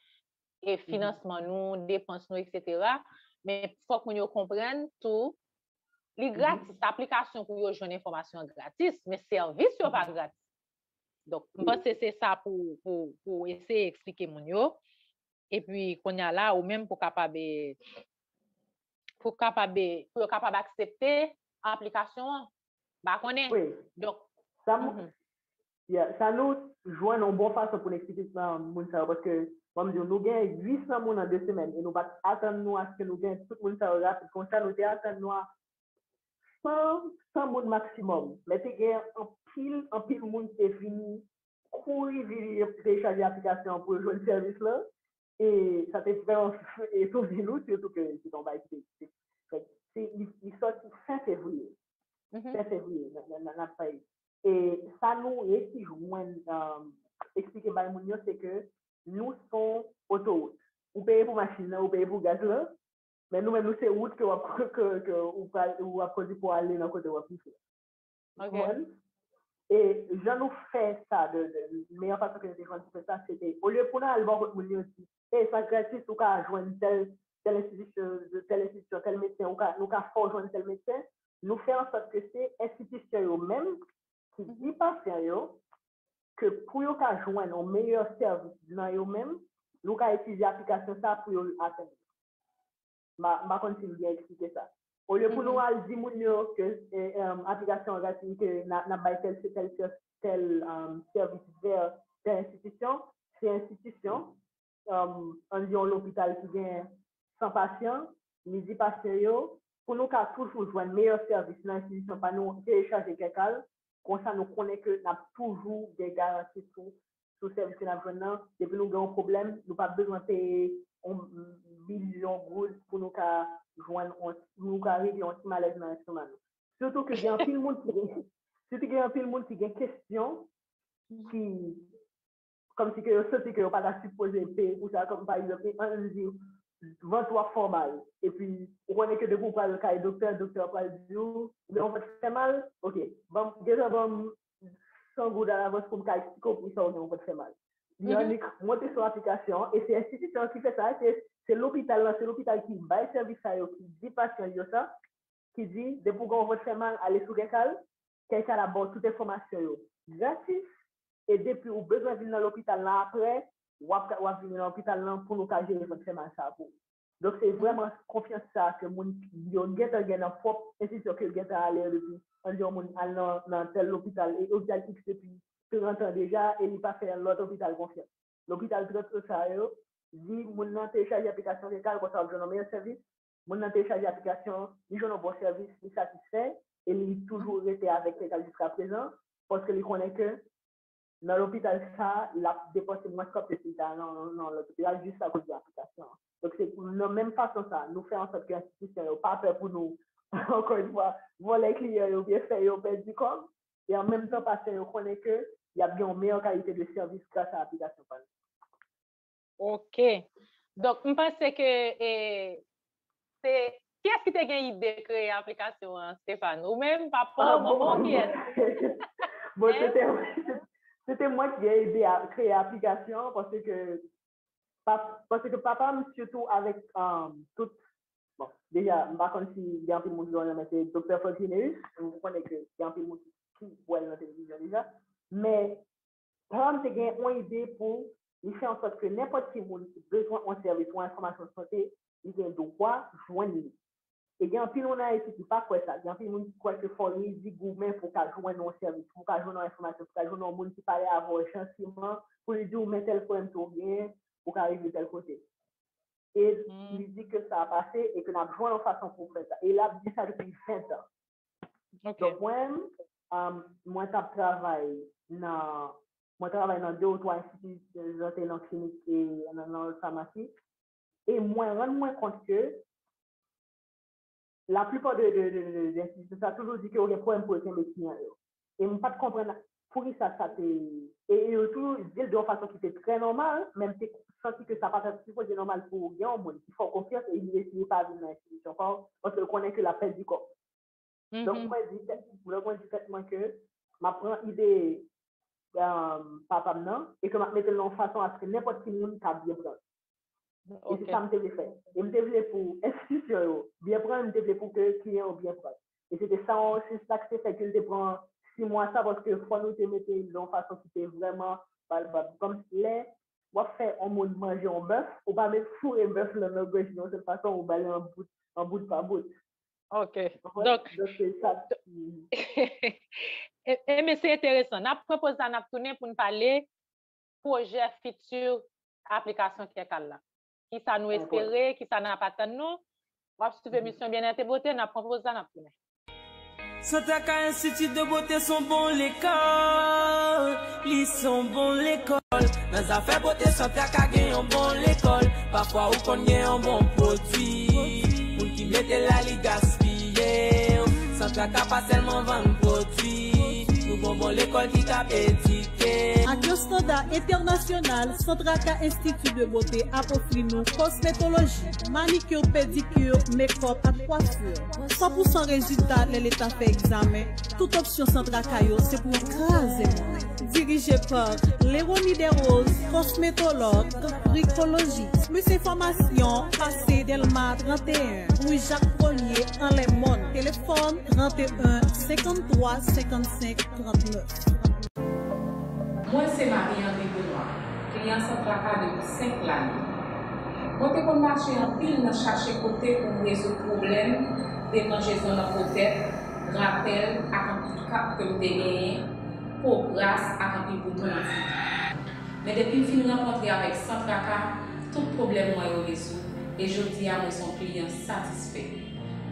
e finansman nou, depans nou, etc. Men fòk moun yo kompren tou, li gratis, aplikasyon pou yo jwen informasyon gratis, men servis yo pa gratis. Donk, m pense se sa pou, pou, pou ese eksplike moun yo. E pi kon ya la, ou menm pou pou pou yo kapabe aksepte aplikasyon an. Ba konen. Oui. Donk, Ça, mou- mhm. Yeah, moun sa, parce que, comme nous gagnons 800 moun en deux semaines et nous pas attendre à ce que nous gagnons tout le monde ça rapide. Comme ça, nous à 100, 100 moun maximum. Mais tu gagnes un pile, pile moun qui est fini, courir, venir télécharger l'application pour jouer le service là. Et ça te fait un étourdi nous, surtout que c'est ton bail. c'est- Il il sorti fin février Mhm. fin février, nan- fay. Et ça nous jwen um, explike bay moun yo, c'est que nous son autoroute. Ou paye pour machine là, ou paye pour gaz là, mais nous men nou se route que wap, que, que, ou, pral- ou wap produit pour aller dans côté wap pou fè. Ok. Comprenez? Et je nous fais ça, de, de, la meilleure façon que nous avons fait ça, c'était, au lieu pour nous aller voir votre moun yo dit, et ça gratis, ou ka joindre tel, telle institution, de telle institution, tel médecin, ou ka, nous ka fort joindre tel médecin, nous fait en sorte que c'est institution yo même qui dit pas yo, que pour yo ka joindre un meilleur service dans yo même, nous ka utiliser l'application ça pour yo atteindre. Ma, ma continue bien expliquer ça. Au lieu pour nous moun yo que eh, um, application gratuite que n'a n'a tel tel um, service vers telle institution, c'est institution um, on dit l'hôpital qui vient sans patient, nous dit patient yo, pour nous qu'à toujours un meilleur service dans l'institution, pas nous télécharger quelqu'un, comme ça nous connaissons que nous avons toujours des garanties sur le service que nous avons depuis nous avons un problème, nous n'avons pas besoin de payer un million de gouttes pour nous joindre, un- pour nous qu'à régler un malaise dans. Surtout que a un pile monde qui surtout qu'il y a un pile monde qui a des questions qui comme si que yo senti que yo pas supposé on vends-toi formal. Et puis, on connaît que de vous parler cas docteur, docteur parle du mais on va te faire mal, ok, bon, déjà bon, sans goût à l'avance pour me expliquer ça, on va te faire mal. Yannick monte son application et c'est l'institution qui fait ça, c'est l'hôpital c'est l'hôpital qui baille service à eux, qui dit patient ça, qui dit, de pour qu'on fait mal, aller sur quelqu'un, quelqu'un a bon toute information yo, gratis, et depuis ou besoin de venir dans l'hôpital là après, ou ap ou ap venir dans l'hôpital là pour nous ka fait mal ça pour. Donc c'est vraiment confiance ça que moun yo get gen dans propre institution que get à aller depuis on dit moun al dans dans tel hôpital et hôpital X depuis 30 ans déjà et il pas faire l'autre hôpital confiance. L'hôpital traite ça yo, dit moun nan nan toujours été avec quelqu'un jusqu'à présent parce que il connaît que dans l'hôpital ça, la dépensé moins que c'est dans dans l'hôpital juste à cause de l'application. Donc c'est pour la même façon ça, nous faire en sorte que l'institution n'a pas peur pour nous encore une fois, voler clients ou bien faire ou perdre du com et en même temps parce qu'on connaît que il y a bien une meilleure qualité de service grâce à l'application. OK. Donc, je pense que eh, c'est qui est-ce qui t'a gagné l'idée de créer l'application, Stéphane? Ou même papa, Ah, maman, bon. qui est Bon, c'était, c'était moi qui ai aidé à créer l'application parce que, pa- parce que papa, surtout avec euh, tout, bon, déjà, par contre, si il y a un peu de monde doit mettre docteur Fortuneus, on connaît que il y a un peu de monde qui voit la télévision déjà, mais papa, c'est gagné une idée pour fait en sorte que n'importe qui qui a besoin d'un service ou information de santé, il a le droit de joindre Et il y a un a qui pas quoi ça. Il y a un pile monde qui croit que faut pour qu'à joindre un service, pour qu'à joindre une information, pour qu'à joindre un monde qui parle avoir un changement, pour lui dire ou mettre tel problème tout bien, pour qu'arrive de tel côté. Et Mm. il dit que ça a passé et que n'a besoin de façon pour faire ça. Et il a dit ça depuis 20 ans. Donc, moi, euh, moi, je travaille dans, moi, je dans deux ou trois instituts de santé, dans la clinique et dans dans la pharmacie. Et moi, je la plupart de, de, de, de, des instituts, ça a toujours dit qu'il y a un problème pour les médecins. Et je ne pas de comprendre pour ça, ça t'est. Et toujours dit de façon qui était très normale, même si senti que ça pas être normal pour au monde. Il faut confiance et il n'est pas dans l'institution parce qu'on connaît que la paix du corps. Donc, Mhm. moi, je dis, tellement que je prends l'idée euh, papa et que je mette en façon à ce que n'importe qui monde a bien prendre. Et c'est ça que je faire. Et je voulais pour institution, bien prendre, je voulais pour que le client bien prendre. Et c'était ça, c'est ça que c'est fait que je prends six mois ça parce que faut nous te mettre de façon qui était vraiment palpable. Comme si là, on fait un monde manger un bœuf, on va mettre fourrer un bœuf dans notre gauche, de cette façon, on va aller en bout, en bout par bout. OK. Ouais, Donc, c'est ça. Eh, eh, mais c'est intéressant. N'a proposé à n'a tourné pour nous parler projet futur application qui est là. ki sa nou espere, ki sa nan apatan nou, wap souve mm-hmm. misyon bienet e bote, nan propose nan apounen. Santa ka institut de bote son bon l'ekol, li son bon l'ekol, nan zafè bote santa ka gen yon bon l'ekol, pakwa ou kon gen yon bon poti, moun ki mette la li gaspye, santa ka pa selman van poti, nou bon bon l'ekol ki ka peti. Ak yo standard internasyonal, Santraka Institut de Beauté ap ofri nou kosmetoloji, manikure, pedikure, make-up ak coiffure. 100% rezultat le leta fe examen, tout opsyon Santraka yo se pou krasè moun. Par Léonie Desroses, kosmetolog, bricologiste. Plus informasyon, pase Delma 31, rue Jacques Collier, en Les Monts. Téléphone 31 53 55 39. Mwen se Marie-Henri Benoit, kliyan sa plakade pou 5 lani. Mwen te kon mache an pil nan chache kote pou mwen se problem de manjezon nan kote, rapel ak an tout kap ke mwen denye, pou gras ak an pil bouton an fi. Men depi fin renkontre avèk san plaka, tout problem mwen yo resou, e jodi a mwen son kliyan satisfe.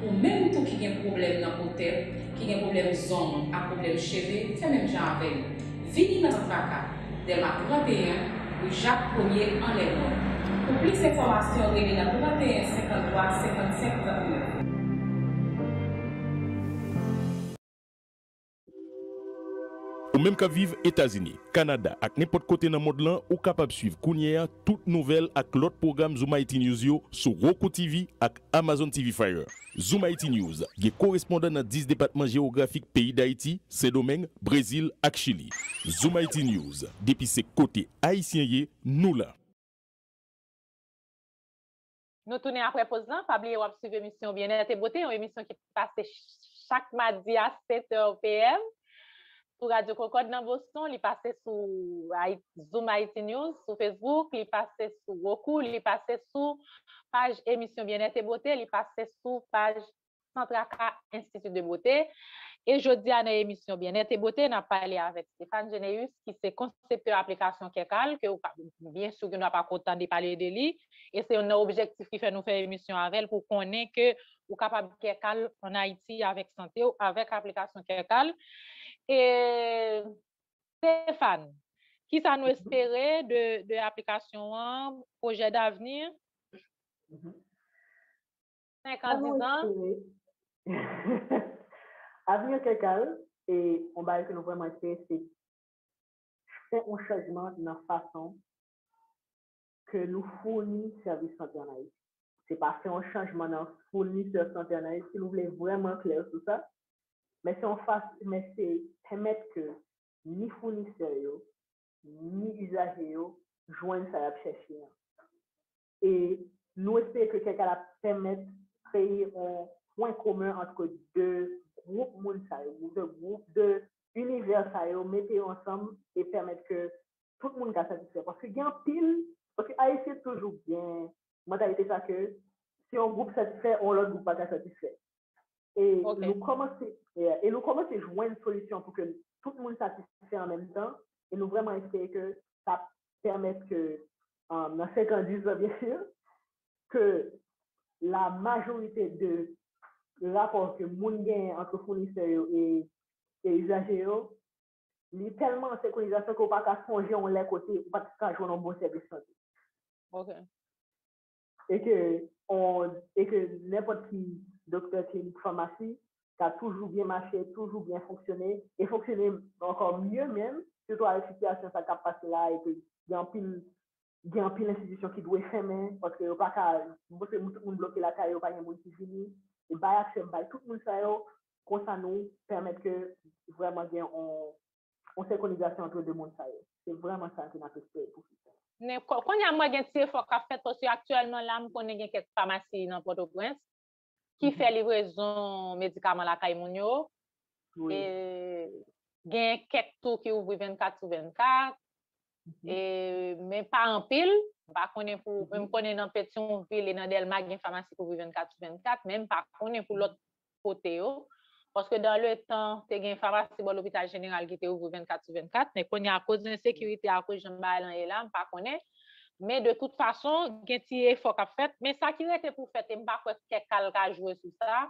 Ou menm tou ki gen problem nan kote, ki gen problem zon, ak problem cheve, se menm jan avèl. Vini dans Centraka, Delma 31, ou Jacques Premier en Pour plus d'informations, regardez dans 31 53 55 39. Même qu'à vivre États-Unis, Canada, ak n'importe côté dans le monde ou capable suivre Kounia toute nouvelle ak l'autre programme Zoom IT News sur Roku TV ak Amazon TV Fire. Zoom IT News, qui correspondant dans 10 départements géographiques pays d'Haïti, Saint-Domingue, Brésil ak Chili. Zoom IT News, depuis ses côtés haïtiens nous là. Nous tournons après pause là, pas oublier de suivre l'émission Bien-être et Beauté, une émission qui passe chaque mardi à 7h PM. Sur Radio Concorde dans Boston, il passait sur Zoom IT News, sur Facebook, il passait sur Roku, il passait sur page émission Bien-être et Beauté, il passait sur page Centraca Institut de Beauté. Et jeudi, à l'émission Bien-être et Beauté, on a parlé avec Stéphane Geneus, qui est concepteur application Kekal, que bien sûr, nous n'a pas content de parler de lui. Et c'est un objectif qui fait nous faire émission avec elle pour qu'on ait que capable Kekal en Haïti avec santé avec application Kekal. Et Stéphane, qui ça nous espérait de, de l'application, projet d'avenir? 5 ans, 10 ans? Avenir Kekal, et on va dire que nous vraiment espérer, c'est faire un changement dans la façon que nous fournissons service santé en Haïti. C'est pas faire un changement dans le fournisseur santé en Haïti, si nous voulons vraiment clair sur ça, mais c'est en mais c'est permettre que ni fournisseurs, ni usagers joignent ça à chercher. Et nous espérons que quelqu'un permettre de créer un point commun entre deux groupes monde deux groupes de univers ça mettez ensemble et permettre que tout le monde soit satisfait parce que y a un pile parce que Haïti est toujours bien. Mentalité ça que si un groupe satisfait on l'autre groupe pas satisfait et nous commençons et, nous commençons à jouer une solution pour que tout le monde satisfait en même temps et nous vraiment espérer que ça permette que dans 50 ans bien sûr que la majorité de rapport que moun gen entre fournisseurs et, et usagers, il est tellement en sécurisation qu'on pas songer en les côté ou pas jouer un bon service santé. OK. Et que, on, et que n'importe qui docteur clinique pharmacie qui a toujours bien marché, toujours bien fonctionné et fonctionné encore mieux même, surtout à la situation ça a passé là et que il y a un pile il a un d'institutions qui doivent fermer parce que pas qu'à tout le monde bloqué la caille, pas de monde qui finit. Et bay accès bay tout le monde ça comme ça nous permettre que vraiment bien on on synchronisation entre deux mondes ça c'est vraiment ça que nous espéré pour faire mais quand il y a moyen de faire qu'a fait parce que actuellement là on connaît quelques pharmacies dans Port-au-Prince ki fè livrezon medikaman la kay moun yo, oui. e gen kek tou ki ouvri 24 sou 24, mm -hmm. e, men pa an pil, pa konen pou, mhm. men konen nan petion vil, e nan del mag gen famasy ki ouvri 24 sou 24, men pa konen pou lot kote yo, paske dan le tan te gen famasy bo l'Hopital General ki te ouvri 24 sou 24, men konen a kouz insekirite, a kouz jen ba lan e lan, pa konen, Men de tout fason, gen tiye fok ap fet, men sa ki rete pou fet, e mba kwe ke kal ka jwe sou sa,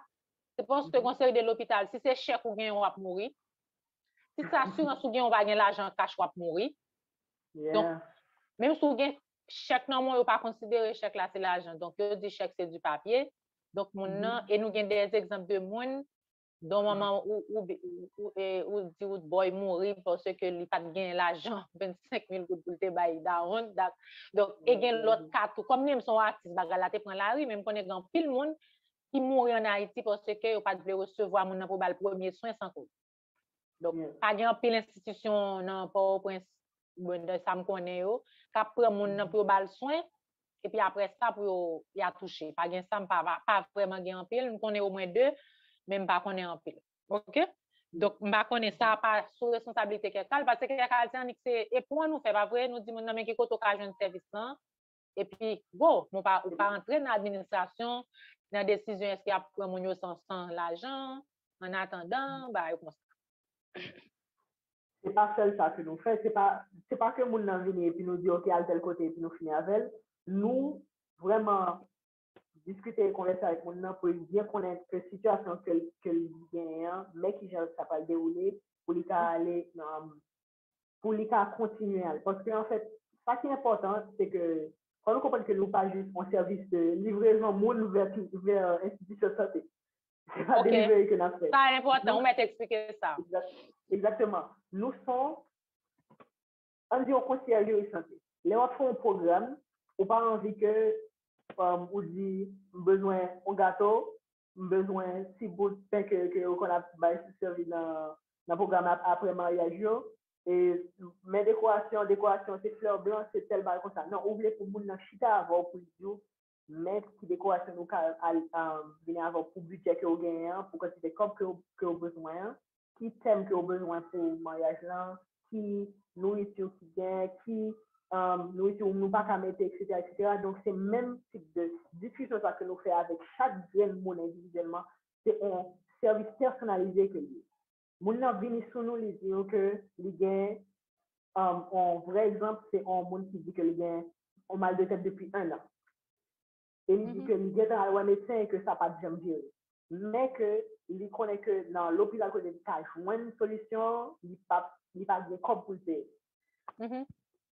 se pon se te mhm. konseri de l'opital, si se chek ou gen ou ap mouri, si sa suran sou gen ou va gen l'ajan kache ou ap mouri, yeah. don, menm sou gen chek nan moun ou pa konsidere chek la se l'ajan, donk yo di chek se du papye, donk moun mhm. nan, mm. e nou gen des ekzamp de moun, don maman ou di wout boy mouri pwosè ke li pat gen l'ajan 25.000 gout pou te bayi da. Donk e gen lot katou. Kom ni m son artist baga la te pran la ri, men m konen gen pil moun ki mouri an Haiti pwosè ke yo pat vle resevo a moun nan pou bal premier soin san kou. Pa gen pil institisyon nan pou ou bon de sa m konen yo, ka pre moun nan pou bal soin, epi apre sa pou yo ya touche. Pa gen sa m pa vreman gen anpil, m konen yo mwen de, men m pa konen anpil. Ok? Dok m pa konen sa pa sou responsabilite kekal, pati kekal se anik se, e pou an nou fe, pa vre, nou di moun nan men ki koto ka joun servis nan, epi, go, m pa rentre nan administrasyon, nan desisyon eski ap pre moun yo san san l'ajan, an atendan, ba yo konsa. c'est pas seul ça que nous faisons. C'est pas, c'est pas que moun nan vini et puis nous dit, OK, à tel côté et puis nous finissons avec. Nous, vraiment, discuter et converser avec moun nan pour bien connaître que situation que, que gagne, mais qui ça va dérouler pour lui aller, pour lui continuer. Parce que, en fait, ça qui est important, c'est que, quand nous comprenons que nous pas juste un service de livraison moun vers, vers institution de santé. Se pa Ok. delivery ke nan fè. Sa important, ou mè t'explike sa. Exact- Exactement. Nous sommes, on dit, on considère de santé. Là, on fait un programme, on pas que, um, on dit, besoin un gâteau, besoin si bout de pain que, que, qu'on a servi dans, le programme ap- après mariage, et, mais décoration, décoration, c'est fleurs blanches, c'est tel bail comme ça. Non, on voulait pour moun nan chita avant pour dire, mettre qui décoration nous al, um, venir avoir pour budget que vous gagnez, pour quantité comme que que vous besoin, qui thème que vous besoin pour mariage là, qui nourriture qui gagne, qui um, nourriture ou nous pas qu'à mettre, etc., etc. Donc, c'est même type de discussion ça que nous faisons avec chaque grain monde individuellement. C'est un service personnalisé que lui. Moun nan vini sou nou li diyo que li gen, um, un vrai exemple, c'est un monde qui dit que li gen un mal de tête depuis un an. Et il dit que li gen dans le médecin et que ça pas de gérer. Mais que il connaît que dans l'hôpital côté de ta une solution, il pas il pas bien comme pour le.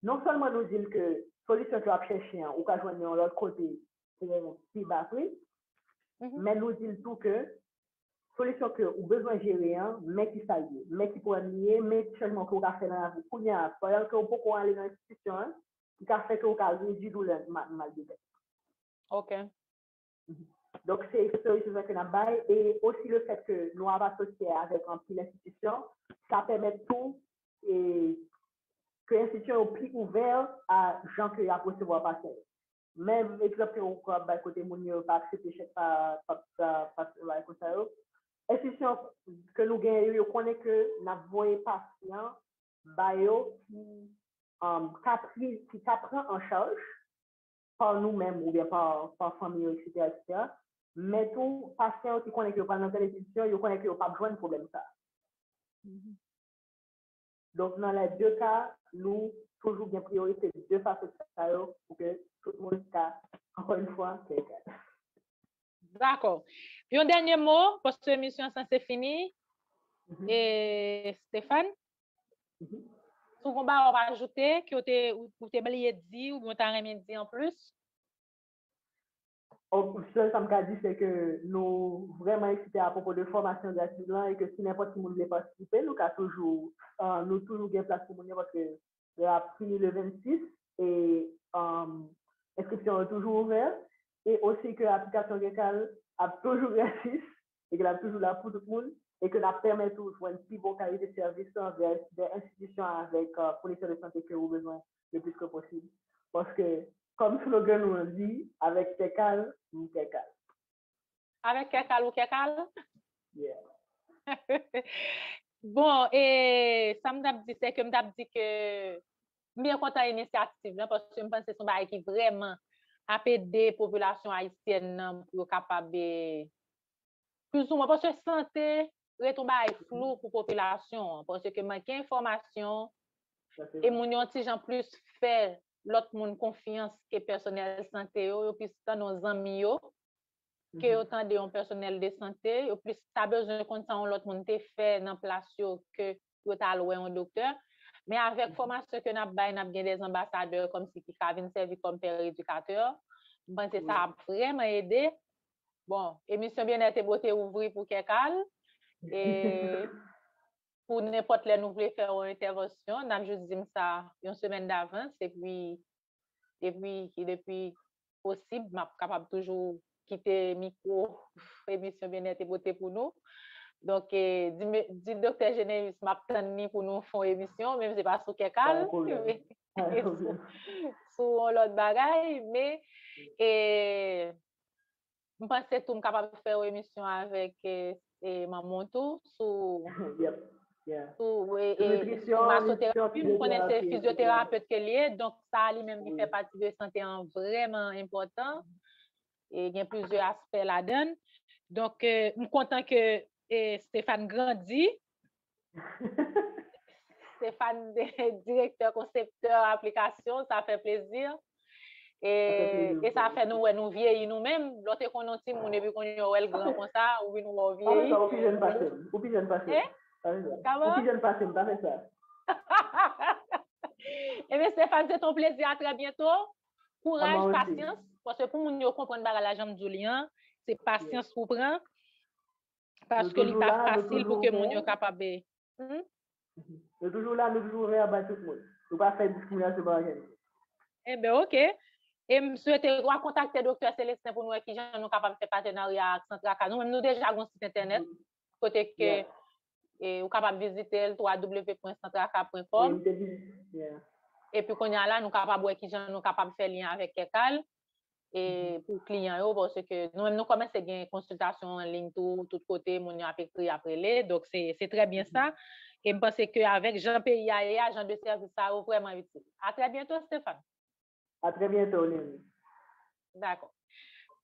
Non seulement nous dit que solution que tu as cherché ou qu'à joindre de l'autre côté pour un petit bas prix, Mhm. mais nous dit tout que solution que ou besoin de gérer, hein, mais qui s'allie, mais qui pourrait lier, mais que vous avez fait dans la vie. Pour y a, que vous pouvez aller dans l'institution, hein, qui a fait que vous avez réduit douleur mal, de tête. Ok. Donc, c'est solution que nous avons et aussi le fait que nous avons associé avec un petit institution, ça permet tout et que l'institution est plus ouverte à gens qui a recevoir passer. Même exemple que on a bah, côté mon pas accepté chèque par par par comme ça yo. Institution que nous gagnons, yo connaît que n'a voyé patient ba yo qui um, qui qu'a prend en charge par nous-mêmes ou bien par, par famille, etc., etc. Mais tout patient qui connaît que pas dans telle institution, il connaît a pas besoin de problème ça. Donc, dans les deux cas, nous, toujours bien priorité de deux facettes pour que tout le monde soit, encore une fois, quelqu'un. D'accord. Puis un dernier mot, parce que l'émission est censée finir. Mhm. Et Stéphane, Mhm. son combat on va ajouter, que ou t'es oublié de dire, ou t'as rien dit en plus? Que ça me dit, c'est que nous vraiment excités à propos de formation gratuite là, et que si n'importe qui voulait participer, nous avons toujours, euh, nous toujours bien place pour nous parce que il a fini le 26 et euh, l'inscription est toujours ouverte et aussi que l'application Gekal a toujours gratis et qu'elle a toujours là pour tout le monde et que la permet toujours une plus bonne qualité de service vers des institutions avec euh, fournisseurs de santé vous avez besoin le plus que possible. Parce que, comme slogan nous le dit, avec Kekal, nous Kekal. Avec Kekal ou Kekal? Yeah. bon, et ça me dit, c'est que me dit que bien content l'initiative, là, parce que je pense que c'est un bail qui vraiment a aidé la population haïtienne pour capable plus ou moins, parce que santé, bail flou pour la population, parce que manque d'information, Ça, c'est et ti jan plus fè lot moun konfians ke personel santé yo, plis tan nos zami yo, ke yo tan de yon personel de santé, yo plis ta bezon kon sa yon lot moun te nan plas yo ke yo ta alwe yon dokteur. Men avek formasyon ke nap bay, nap gen des ambasadeur kom si ki ka vin servi kom per edukateur, mwen se sa ap vreman ede. Bon, emisyon bien-être beauté ouvri pou kekal, e pour n'importe les nous voulons faire une intervention, n'a juste dit ça une semaine d'avance et puis depuis depuis possible, m'a capable toujours quitter micro émission bien-être et beauté pour nous. Donc eh, dit docteur Genevis m'a pour nous faire émission même si c'est pas Kekal, de problème. sur l'autre bagaille, mais et je pense que tout capable de faire une émission avec eh, eh, maman tout sur Yep. Yeah. ou et, De et, nutrition, ou massothérapie, nutrition, vous connaissez physiothérapie, physiothérapeute que lié, donc ça lui-même il Oui. fait partie de santé en vraiment important et il y a plusieurs aspects là-dedans. Donc, euh, je suis content que eh, Stéphane grandit. Stéphane, directeur, concepteur, application, ça fait plaisir. Et, plaisir et ça pour fait nous, ouais, nous vieillir nous-mêmes. L'autre qu'on a mon et puis qu'on est ouais, le grand comme ça, ou ou. Eh? Pas ça. Comment? Ou puis jeune passé, pas fait ça. Eh bien, Stéphane, c'est ton plaisir. À très bientôt. Courage, patience. Parce que pour nous comprendre la jambe Julien, c'est patience pour prendre. Paske li pa fasil pou ke moun yo kapabè. Nou toujou la, nou toujou re a bat tout moun. Nou pa fè diskriminasyon ba gen. Ebe, ok. E m souwete wak kontakte Dr. Celestin pou nou e ki jan nou kapab fè patenarya ak Santraka. Nou men nou deja goun sit internet. Kote ke ou kapab vizite l www.santraka.com E pi konya la nou kapab wè ki jan nou kapab fè liyan avèk kekal. E pou kliyan yo, pwosè ke nou men nou komen se gen konsultasyon an ling tou, tout kote, moun yo apèk tri apre le. Dok se tre bien sa. E m pense ke avèk jan pe ya ya, jan de servisa ou vwèman viti. A tre bientou, Stéphane. A tre bientou, Lévi. D'akon.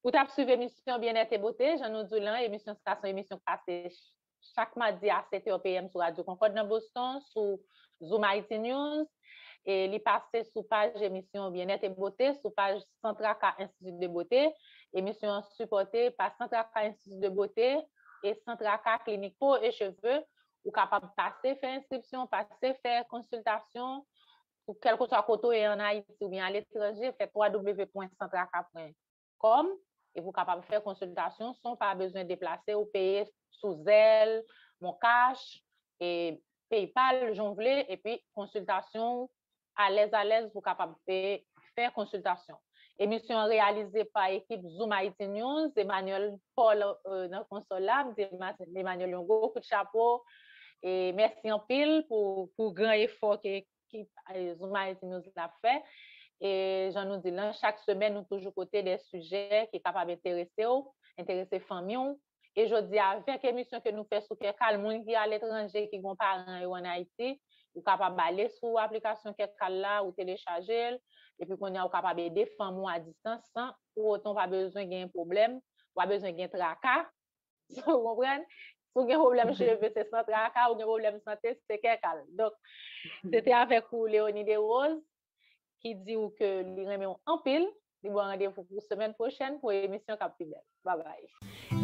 Ou tap suive emisyon Bien-être et Beauté, djou lan, emisyon stasyon, emisyon kase chak madi a 7 OPM sou Radio Concorde nan Boston, sou Zoom IT News, e li pase sou page emisyon Bien-être et Beauté, sou page Centraka Institut de Beauté, emisyon supporté pa Centraka Institut de Beauté, e Centraka Klinik Po et Cheveux, ou kapab pase fè inskripsyon, pase fè konsultasyon, ou kelko sa koto e anay, ou bien al etraje, fè www.centraka.com, e vou kapab fè konsultasyon, son pa bezwen deplase ou peye sou zel, mon kache, e paypal, joun vle, e pi konsultasyon, alez alez, vou kapab fè konsultasyon. Emisyon realize pa ekip Zoom IT News, Emmanuel Paul nan konsolam, Emmanuel Yongo, kout chapo, e mersi an pil pou gran efok ki Zoom IT News la fè. E jan nou di lan, chak semen nou toujou kote de suje ki kapab enterese ou, enterese famyon. E jodi avek emisyon ke nou fè sou kekal moun ki al etranje ki goun paran yo an Haiti, ou kapab bale sou aplikasyon kekal la ou telechaje el, epi kon ya ou kapab ede famyon a distansan, ou oton pa bezwen gen problem, pa bezwen gen traka, sou kompren? Sou gen problem cheve se san traka, ou gen problem sante se kekal. Dok, se te avek ou Leonide Rose, ki di ou ke li reme ou anpil, Di bon randevou pou semen pochen pou emisyon Kapibel. Ba bay.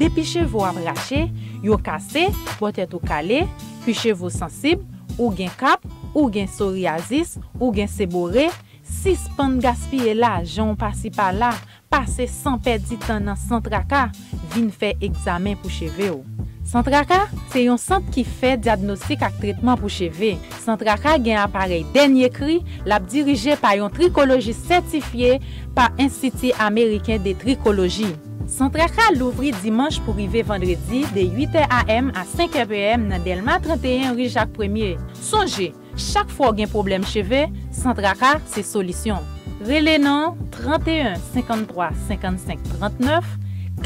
Depi chevo ap rache, yo kase, potet ou kale, pi chevo sensib, ou gen kap, ou gen psoriasis, ou gen sebore, si span gaspye la, jan pasi pa la, pase san pedi tan nan san traka, vin fe examen pou cheve ou. Santraka se yon sant ki fe diagnostik ak tretman pou cheve. Santraka gen aparey denye kri, lap dirije pa yon trikoloji sertifiye pa Insiti Ameriken de Trikoloji. Santraka louvri dimanche pou rive vendredi de 8 am a 5 pm nan Delma 31 Rijak 1. Sonje, chak fwo gen problem cheve, Santraka se solisyon. Rele nan 31 53 55 39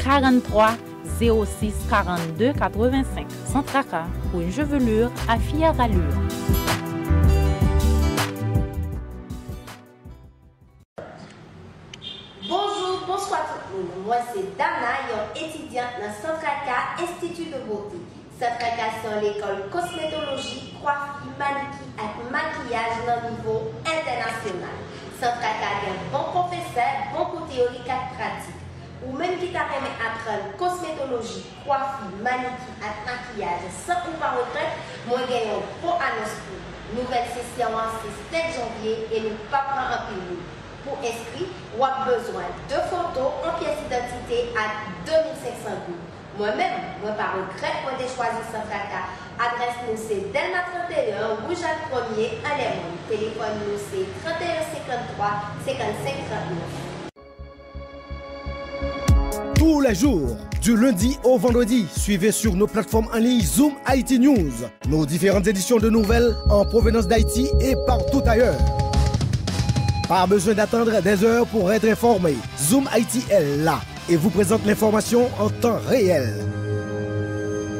43 06 42 85. Santraka pour une chevelure à fière allure. Bonjour, bonsoir tout le monde. Moi c'est Dana, étudiante dans Santraka Institut de beauté. Santraka c'est l'école cosmétologie, coiffure, manicure et maquillage dans niveau international. Santraka est un bon professeur, bon côté théorique et pratique ou même qui t'a permis apprendre cosmétologie, coiffure, manicure et maquillage sans ou pas retraite, moi j'ai une pour annonce pour Nouvelle session c'est 7 janvier et nous pas prendre un pile. Pour inscrire, vous avez besoin de photos en pièce d'identité à 2500 euros. Moi-même, moi par regret, moi j'ai choisi Santraka. Adresse nous c'est Delma 31, Rouge 1er, à Lemon. Téléphone nous c'est 31 53 55 39 tous les jours, du lundi au vendredi. Suivez sur nos plateformes en ligne Zoom IT News, nos différentes éditions de nouvelles en provenance d'Haïti et partout ailleurs. Pas besoin d'attendre des heures pour être informé. Zoom IT est là et vous présente l'information en temps réel.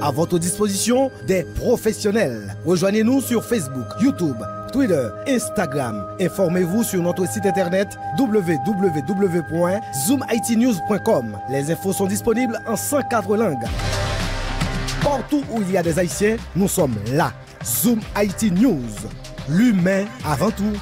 À votre disposition, des professionnels. Rejoignez-nous sur Facebook, YouTube, Twitter, Instagram. Informez-vous sur notre site internet www.zoomitnews.com. Les infos sont disponibles en 104 langues. Partout où il y a des Haïtiens, nous sommes là. Zoom IT News. L'humain avant tout.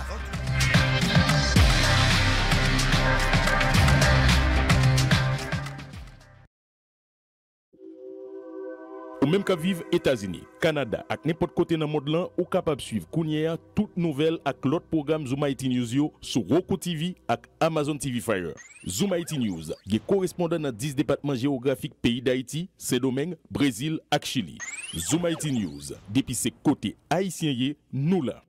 Même qu'à vivre États-Unis, Canada, ak n'importe côté dans le monde là, ou capable de suivre Kounia toute nouvelle ak l'autre programme Zoom IT News sur Roku TV ak Amazon TV Fire. Zoom IT News, qui correspondant dans 10 départements géographiques pays d'Haïti, Saint-Domingue, Brésil ak Chili. Zoom IT News, depuis ses côtés haïtiens, nous là.